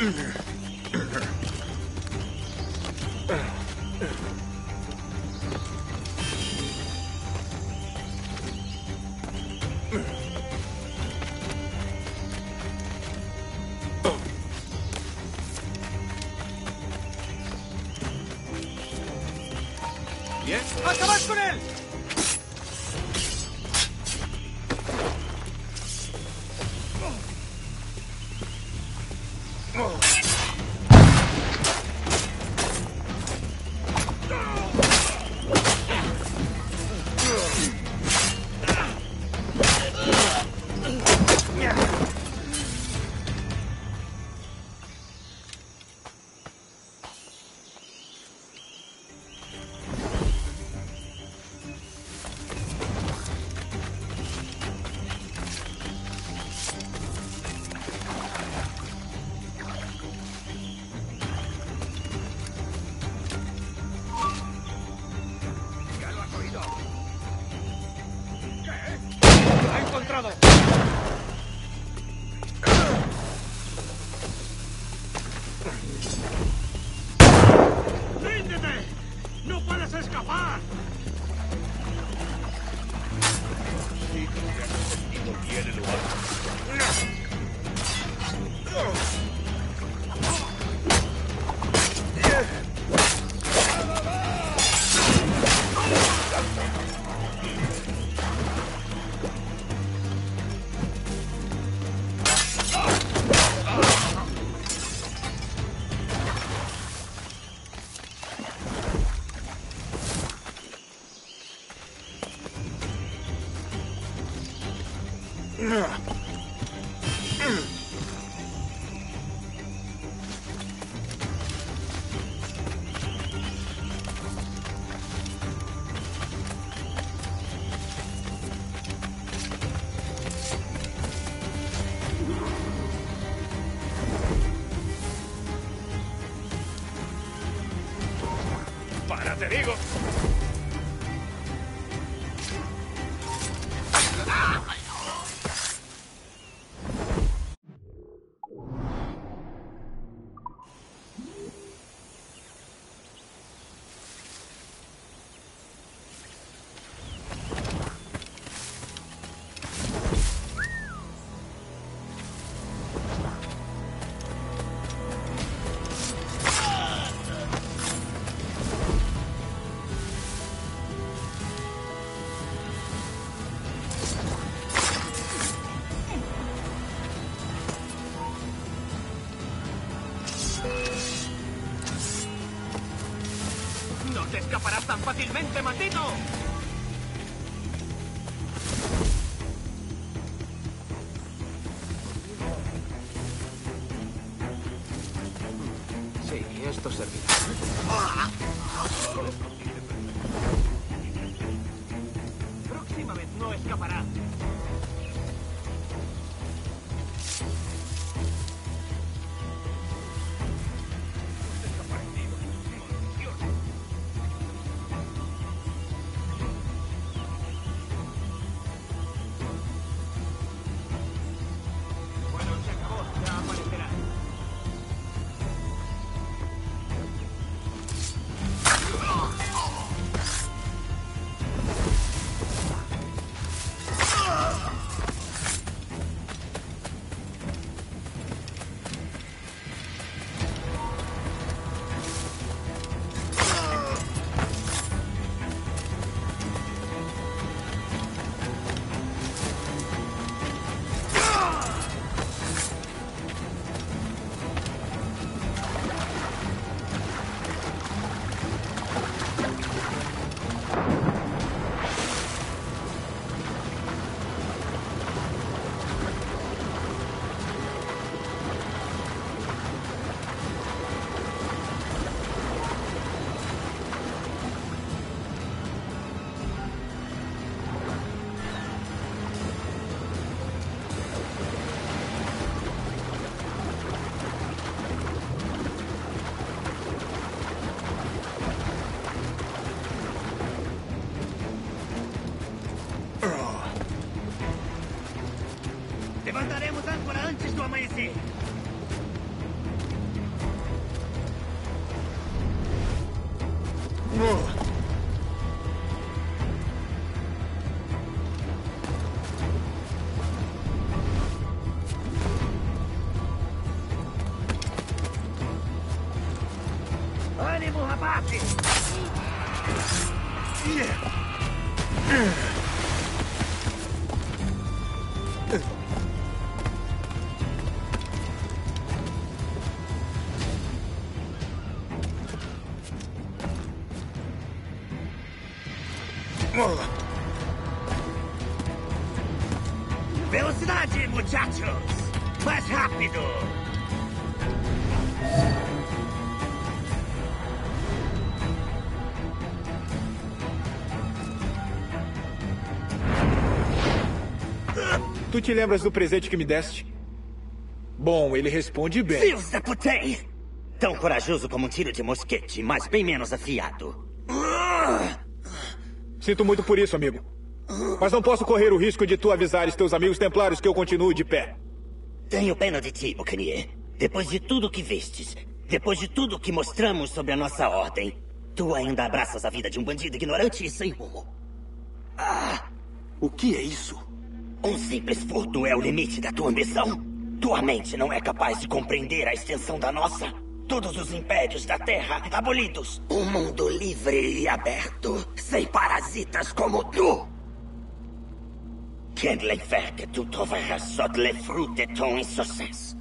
Mm-hmm. ratito. Muchachos! Mais rápido! Tu te lembras do presente que me deste? Bom, ele responde bem. Deus da putei! Tão corajoso como um tiro de mosquete, mas bem menos afiado. Sinto muito por isso, amigo. Mas não posso correr o risco de tu avisares teus amigos templários que eu continuo de pé. Tenho pena de ti, Bucanier. Depois de tudo que vistes, depois de tudo que mostramos sobre a nossa ordem, tu ainda abraças a vida de um bandido ignorante e sem rumo. Ah! O que é isso? Um simples furto é o limite da tua ambição? Tua mente não é capaz de compreender a extensão da nossa? Todos os impérios da Terra abolidos. Um mundo livre e aberto, sem parasitas como tu. Quel les faire que tu trouveras sot les fruits de ton insouciance.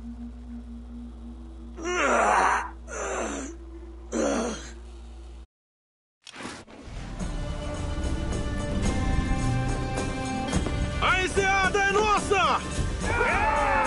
A enseada é nossa!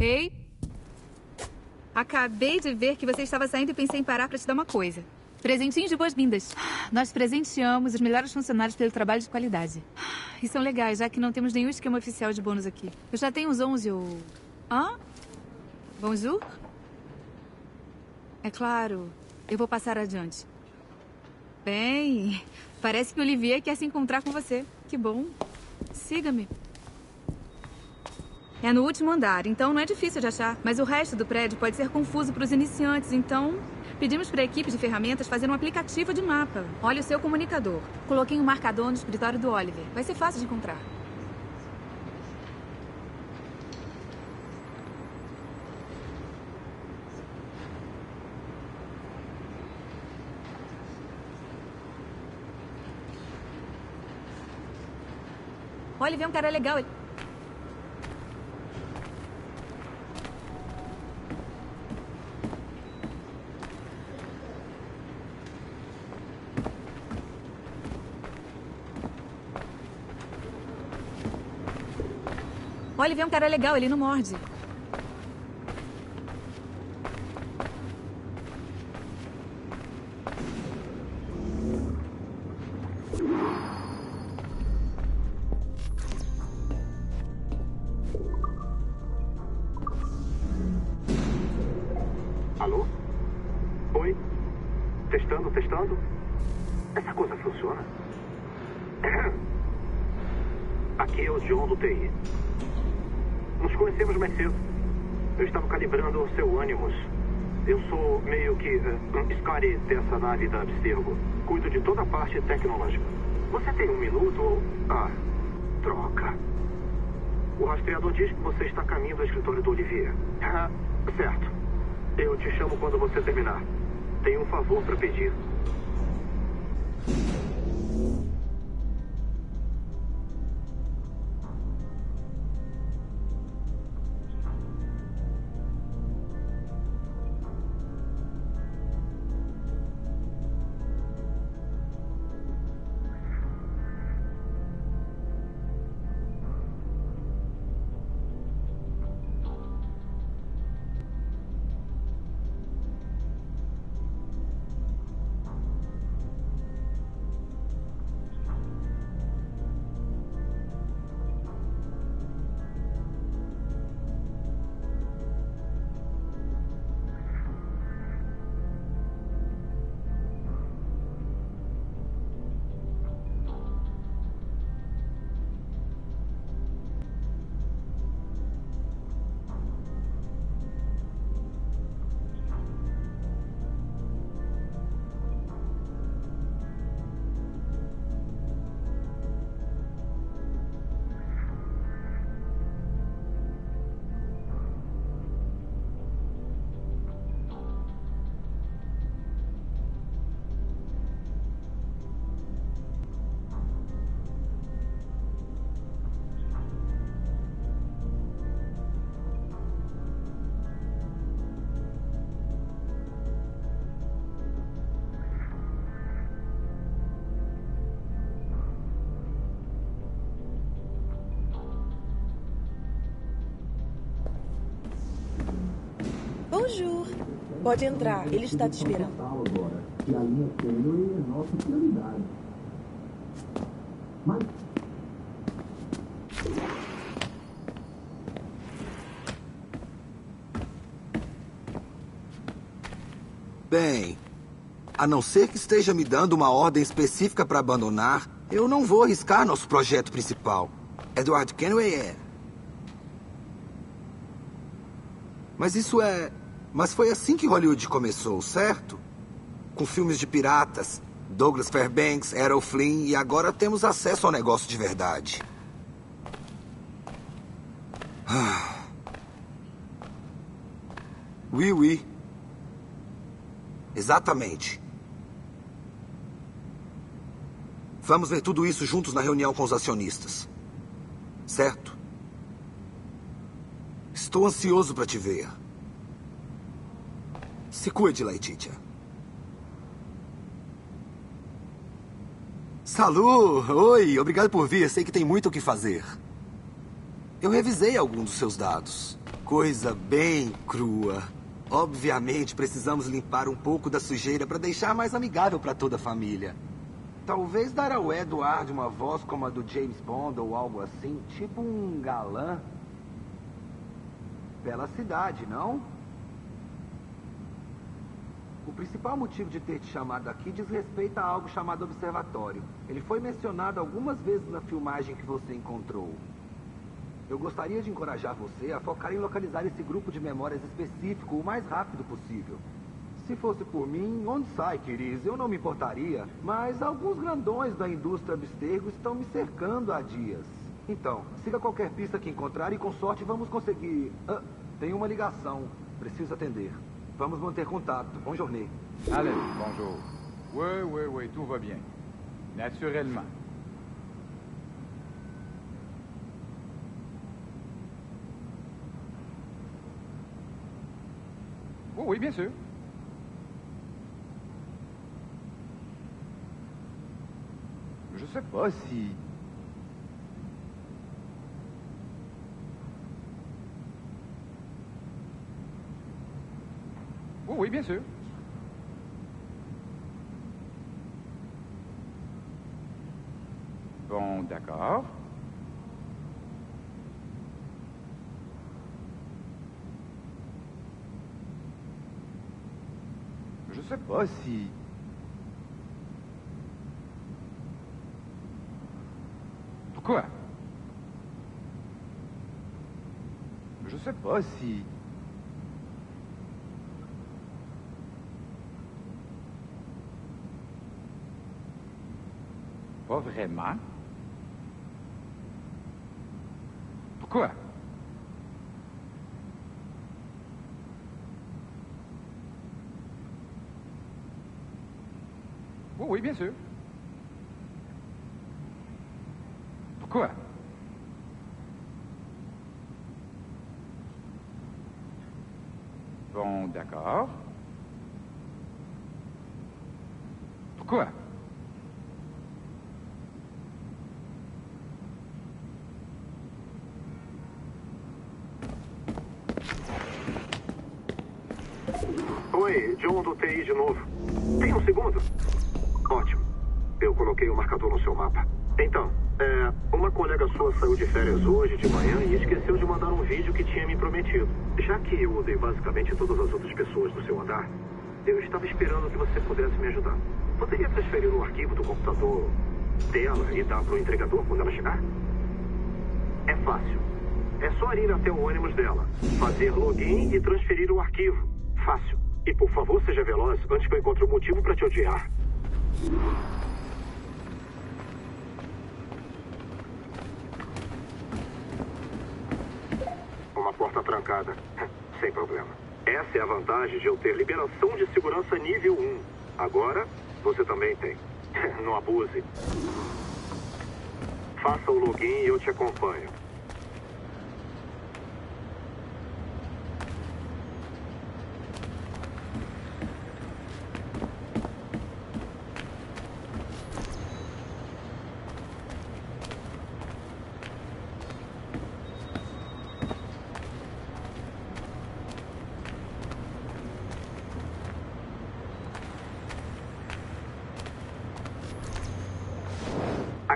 Ei! Acabei de ver que você estava saindo e pensei em parar para te dar uma coisa. Presentinhos de boas-vindas. Nós presenteamos os melhores funcionários pelo trabalho de qualidade. E são legais, já que não temos nenhum esquema oficial de bônus aqui. Eu já tenho uns 11 ou... Hã? Bonjour? É claro. Eu vou passar adiante. Bem, parece que o Olivier quer se encontrar com você. Que bom. Siga-me. É no último andar, então não é difícil de achar. Mas o resto do prédio pode ser confuso para os iniciantes, então pedimos para a equipe de ferramentas fazer um aplicativo de mapa. Olha o seu comunicador. Coloquei um marcador no escritório do Oliver. Vai ser fácil de encontrar. Oliver é um cara legal. Ele... Olha, vê um cara legal, ele não morde. O rastreador diz que você está a caminho do escritório do Olivier. Ah, certo. Eu te chamo quando você terminar. Tenho um favor para pedir. Pode entrar, ele está te esperando. agora. E a linha é nossa prioridade. Mas... Bem, a não ser que esteja me dando uma ordem específica para abandonar, eu não vou arriscar nosso projeto principal. Edward Kenway é. Mas isso é. Mas foi assim que Hollywood começou, certo? Com filmes de piratas, Douglas Fairbanks, Errol Flynn e agora temos acesso ao negócio de verdade. Ah. Oui, oui. Exatamente. Vamos ver tudo isso juntos na reunião com os acionistas. Certo? Estou ansioso para te ver. Se cuide, Laetitia. Salu! Oi, obrigado por vir. Sei que tem muito o que fazer. Eu revisei alguns dos seus dados. Coisa bem crua. Obviamente, precisamos limpar um pouco da sujeira para deixar mais amigável para toda a família. Talvez dar ao Edward uma voz como a do James Bond ou algo assim, tipo um galã. Bela cidade, não? O principal motivo de ter te chamado aqui diz respeito a algo chamado observatório. Ele foi mencionado algumas vezes na filmagem que você encontrou. Eu gostaria de encorajar você a focar em localizar esse grupo de memórias específico o mais rápido possível. Se fosse por mim, onde sai, Kiris? Eu não me importaria. Mas alguns grandões da indústria abstergo estão me cercando há dias. Então, siga qualquer pista que encontrar e com sorte vamos conseguir... Ah, tem uma ligação. Preciso atender. Vamos manter contato. Bonne journée. Allez, bonjour. Oui, oui, oui, tout va bien. Naturellement. Oh, oui, bien sûr. Je sais pas si Oui, oui, bien sûr. Bon, d'accord. Je sais pas si... Pourquoi? Je sais pas si... Pas vraiment. Pourquoi? Oui, bien sûr. Pourquoi? Bon, d'accord. Pourquoi? Do TI de novo. Tem um segundo? Ótimo. Eu coloquei o marcador no seu mapa. Então, é, uma colega sua saiu de férias hoje de manhã e esqueceu de mandar um vídeo que tinha me prometido. Já que eu usei basicamente todas as outras pessoas do seu andar, eu estava esperando que você pudesse me ajudar. Poderia transferir o arquivo do computador dela e dar para o entregador quando ela chegar? É fácil. É só ir até o ônibus dela, fazer login e transferir o arquivo. E por favor, seja veloz antes que eu encontre um motivo para te odiar. Uma porta trancada. Sem problema. Essa é a vantagem de eu ter liberação de segurança nível 1. Agora, você também tem. Não abuse. Faça o login e eu te acompanho.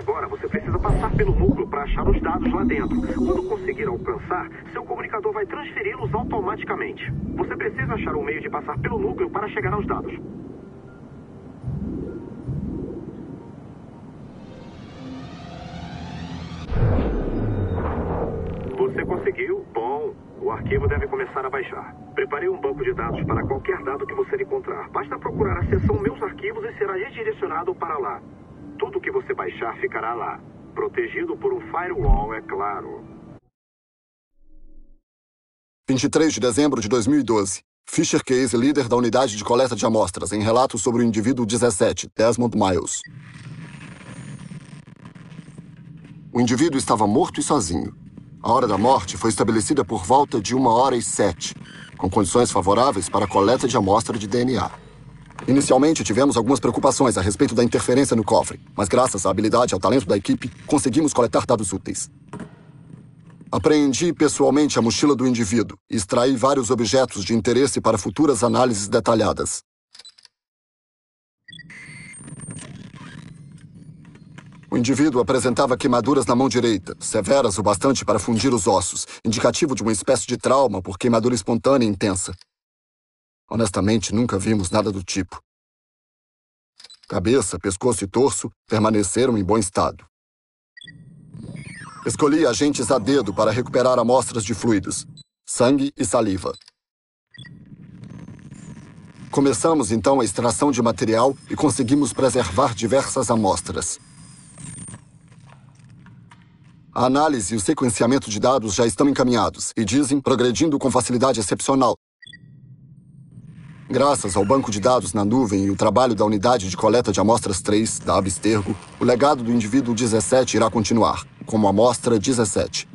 Agora você precisa passar pelo núcleo para achar os dados lá dentro. Quando conseguir alcançar, seu comunicador vai transferi-los automaticamente. Você precisa achar um meio de passar pelo núcleo para chegar aos dados. Você conseguiu? Bom. O arquivo deve começar a baixar. Preparei um banco de dados para qualquer dado que você encontrar. Basta procurar a seção Meus Arquivos e será redirecionado para lá. Tudo que você baixar ficará lá. Protegido por um firewall, é claro. 23 de dezembro de 2012. Fisher Case, líder da unidade de coleta de amostras, em relato sobre o indivíduo 17, Desmond Miles. O indivíduo estava morto e sozinho. A hora da morte foi estabelecida por volta de uma hora e sete, com condições favoráveis para a coleta de amostra de DNA. Inicialmente, tivemos algumas preocupações a respeito da interferência no cofre, mas graças à habilidade e ao talento da equipe, conseguimos coletar dados úteis. Apreendi pessoalmente a mochila do indivíduo e extraí vários objetos de interesse para futuras análises detalhadas. O indivíduo apresentava queimaduras na mão direita, severas o bastante para fundir os ossos, indicativo de uma espécie de trauma por queimadura espontânea intensa. Honestamente, nunca vimos nada do tipo. Cabeça, pescoço e torso permaneceram em bom estado. Escolhi agentes a dedo para recuperar amostras de fluidos, sangue e saliva. Começamos então a extração de material e conseguimos preservar diversas amostras. A análise e o sequenciamento de dados já estão encaminhados e dizem progredindo com facilidade excepcional. Graças ao banco de dados na nuvem e o trabalho da unidade de coleta de amostras 3 da Abstergo, o legado do indivíduo 17 irá continuar, como amostra 17.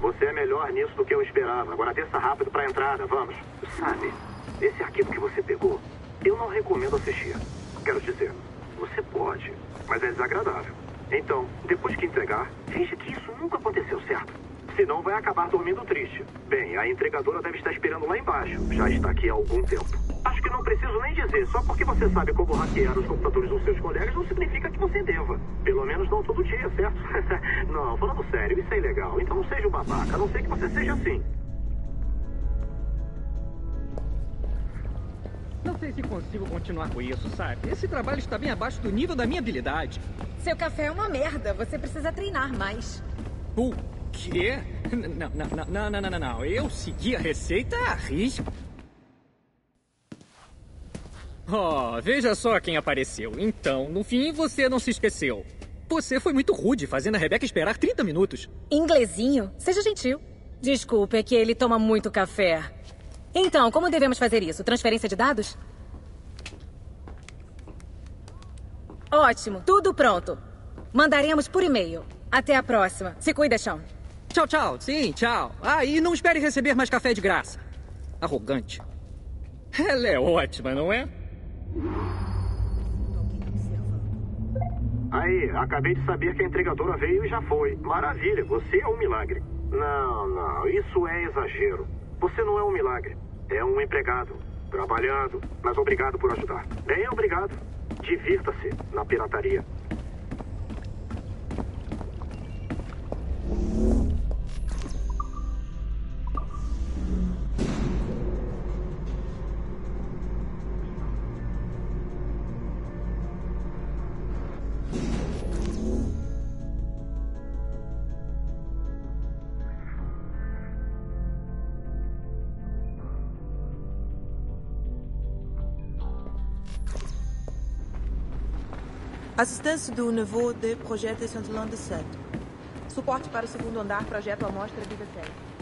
Você é melhor nisso do que eu esperava. Agora desça rápido para a entrada, vamos. Sabe, esse arquivo que você pegou, eu não recomendo assistir. Quero dizer, você pode, mas é desagradável. Então, depois que entregar, finge que isso nunca aconteceu, certo? Senão vai acabar dormindo triste. Bem, a entregadora deve estar esperando lá embaixo. Já está aqui há algum tempo. Acho que não preciso nem dizer. Só porque você sabe como hackear os computadores dos seus colegas não significa que você deva. Pelo menos não todo dia, certo? não, falando sério, isso é ilegal. Então não seja um babaca, a não ser que você seja assim. Não sei se consigo continuar com isso, sabe? Esse trabalho está bem abaixo do nível da minha habilidade. Seu café é uma merda. Você precisa treinar mais. O quê? Não, não, não, não, não, não, não. Eu segui a receita a risco. Oh, veja só quem apareceu. Então, no fim, você não se esqueceu. Você foi muito rude, fazendo a Rebeca esperar 30 minutos. Inglesinho? Seja gentil. Desculpe, é que ele toma muito café. Então, como devemos fazer isso? Transferência de dados? Ótimo, tudo pronto. Mandaremos por e-mail. Até a próxima. Se cuida, Sean. Tchau, tchau. Sim, tchau. Ah, e não espere receber mais café de graça. Arrogante. Ela é ótima, não é? Aí, acabei de saber que a entregadora veio e já foi. Maravilha, você é um milagre. Não, não, isso é exagero. Você não é um milagre. É um empregado. Trabalhando. Mas obrigado por ajudar. Bem, obrigado. Divirta-se na pirataria. Assistência do Nevô de Projeto Saint-Land 7. Suporte para o segundo andar, projeto Amostra Vida 7.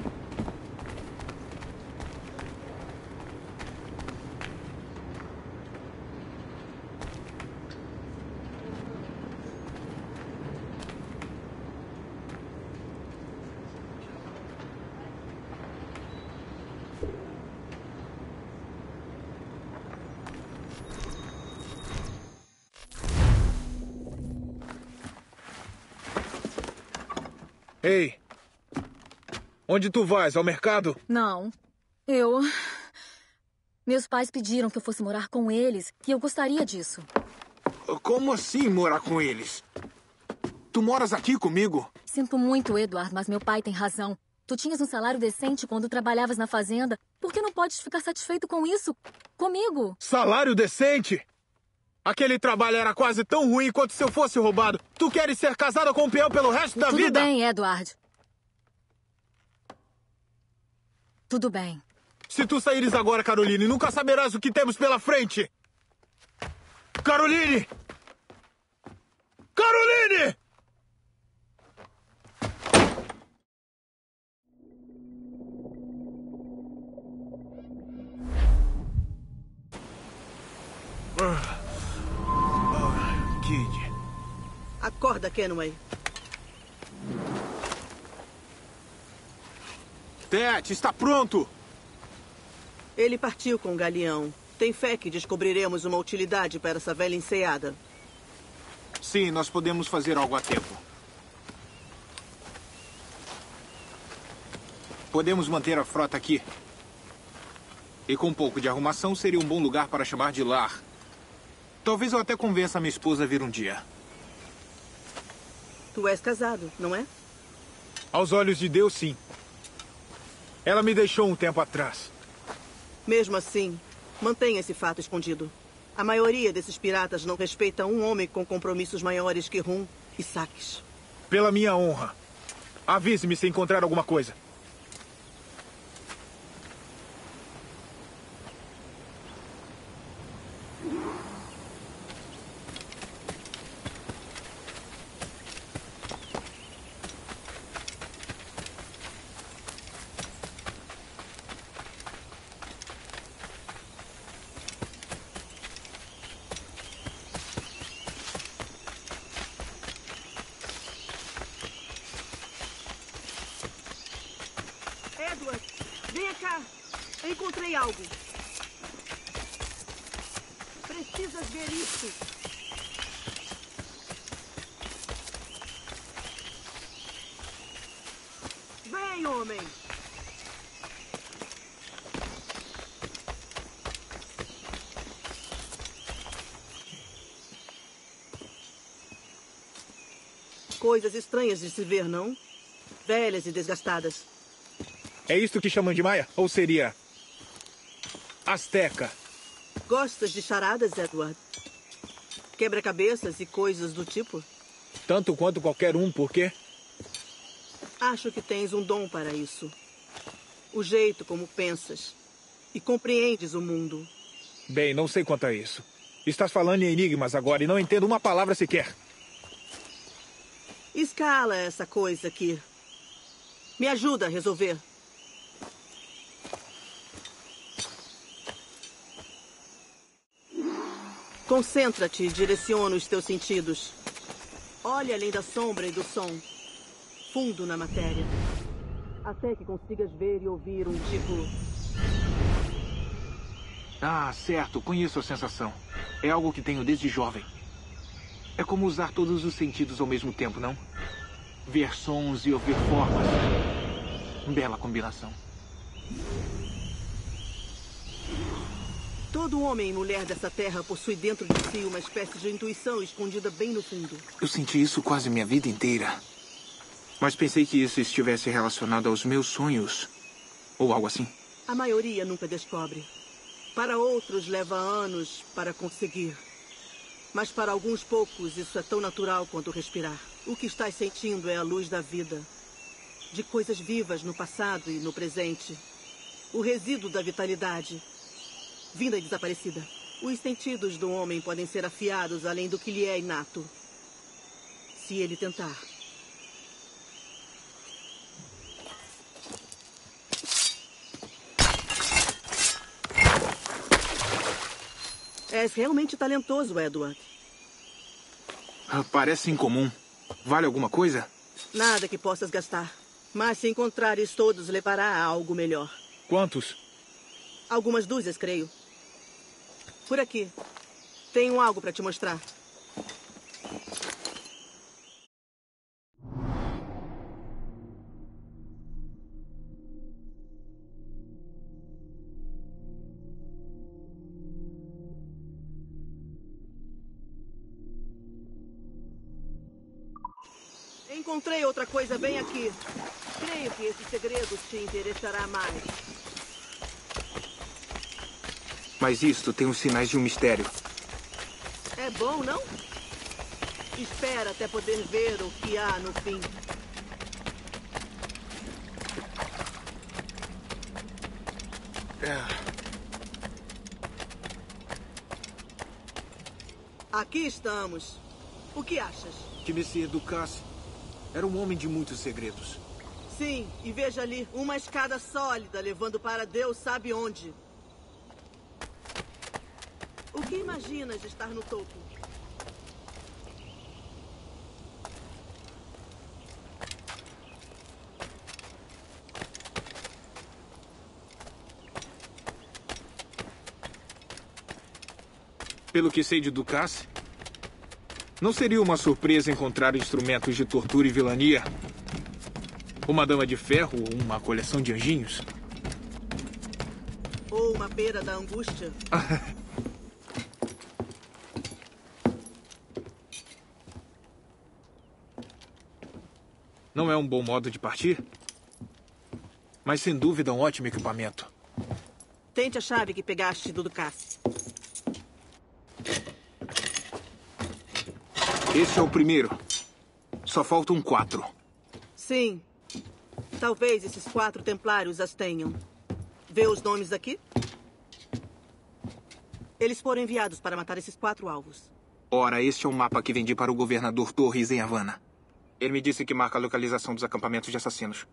Ei! Onde tu vais? Ao mercado? Não. Eu. Meus pais pediram que eu fosse morar com eles e eu gostaria disso. Como assim morar com eles? Tu moras aqui comigo? Sinto muito, Edward, mas meu pai tem razão. Tu tinhas um salário decente quando trabalhavas na fazenda. Por que não podes ficar satisfeito com isso? Comigo? Salário decente? Aquele trabalho era quase tão ruim quanto se eu fosse roubado. Tu queres ser casada com um peão pelo resto da Tudo vida? Tudo bem, Edward. Tudo bem. Se tu saíres agora, Caroline, nunca saberás o que temos pela frente. Caroline! Caroline! Ah. Kid. Acorda, Kenway. Ted, está pronto! Ele partiu com o galeão. Tem fé que descobriremos uma utilidade para essa velha enseada. Sim, nós podemos fazer algo a tempo. Podemos manter a frota aqui. E com um pouco de arrumação, seria um bom lugar para chamar de lar. Talvez eu até convença a minha esposa a vir um dia. Tu és casado, não é? Aos olhos de Deus, sim. Ela me deixou um tempo atrás. Mesmo assim, mantenha esse fato escondido. A maioria desses piratas não respeita um homem com compromissos maiores que rum e saques. Pela minha honra, avise-me se encontrar alguma coisa. Coisas estranhas de se ver, não? Velhas e desgastadas. É isto que chamam de Maia? Ou seria. Azteca? Gostas de charadas, Edward? Quebra-cabeças e coisas do tipo? Tanto quanto qualquer um, por quê? Acho que tens um dom para isso. O jeito como pensas e compreendes o mundo. Bem, não sei quanto a isso. Estás falando em enigmas agora e não entendo uma palavra sequer. Escala essa coisa aqui. Me ajuda a resolver. Concentra-te e direciona os teus sentidos. Olhe além da sombra e do som. Fundo na matéria. Até que consigas ver e ouvir um tipo. Ah, certo. Conheço a sensação. É algo que tenho desde jovem. É como usar todos os sentidos ao mesmo tempo, não? Ver sons e ouvir formas. Bela combinação. Todo homem e mulher dessa terra possui dentro de si uma espécie de intuição escondida bem no fundo. Eu senti isso quase minha vida inteira. Mas pensei que isso estivesse relacionado aos meus sonhos. Ou algo assim. A maioria nunca descobre. Para outros leva anos para conseguir. Mas para alguns poucos isso é tão natural quanto respirar. O que estás sentindo é a luz da vida. De coisas vivas no passado e no presente. O resíduo da vitalidade. Vinda e desaparecida. Os sentidos do homem podem ser afiados além do que lhe é inato. Se ele tentar. És realmente talentoso, Edward. Ah, Parece incomum. Vale alguma coisa? Nada que possas gastar. Mas se encontrares todos, levará a algo melhor. Quantos? Algumas dúzias, creio. Por aqui. Tenho algo para te mostrar. Encontrei outra coisa bem aqui. Creio que esse segredo te interessará mais. Mas isto tem os sinais de um mistério. É bom, não? Espera até poder ver o que há no fim. Aqui estamos. O que achas? Que me se educasse. Era um homem de muitos segredos. Sim, e veja ali, uma escada sólida levando para Deus sabe onde. O que imaginas de estar no topo? Pelo que sei de Ducasse, não seria uma surpresa encontrar instrumentos de tortura e vilania? Uma dama de ferro ou uma coleção de anjinhos? Ou uma beira da angústia? Não é um bom modo de partir? Mas sem dúvida um ótimo equipamento. Tente a chave que pegaste do Ducasse. Esse é o primeiro. Só faltam quatro. Sim. Talvez esses quatro templários as tenham. Vê os nomes aqui? Eles foram enviados para matar esses quatro alvos. Ora, este é o mapa que vendi para o governador Torres em Havana. Ele me disse que marca a localização dos acampamentos de assassinos.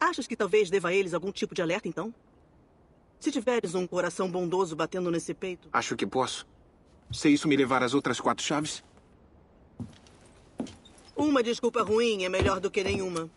Achas que talvez deva a eles algum tipo de alerta, então? Se tiveres um coração bondoso batendo nesse peito. Acho que posso. Se isso me levar às outras quatro chaves? Uma desculpa ruim é melhor do que nenhuma.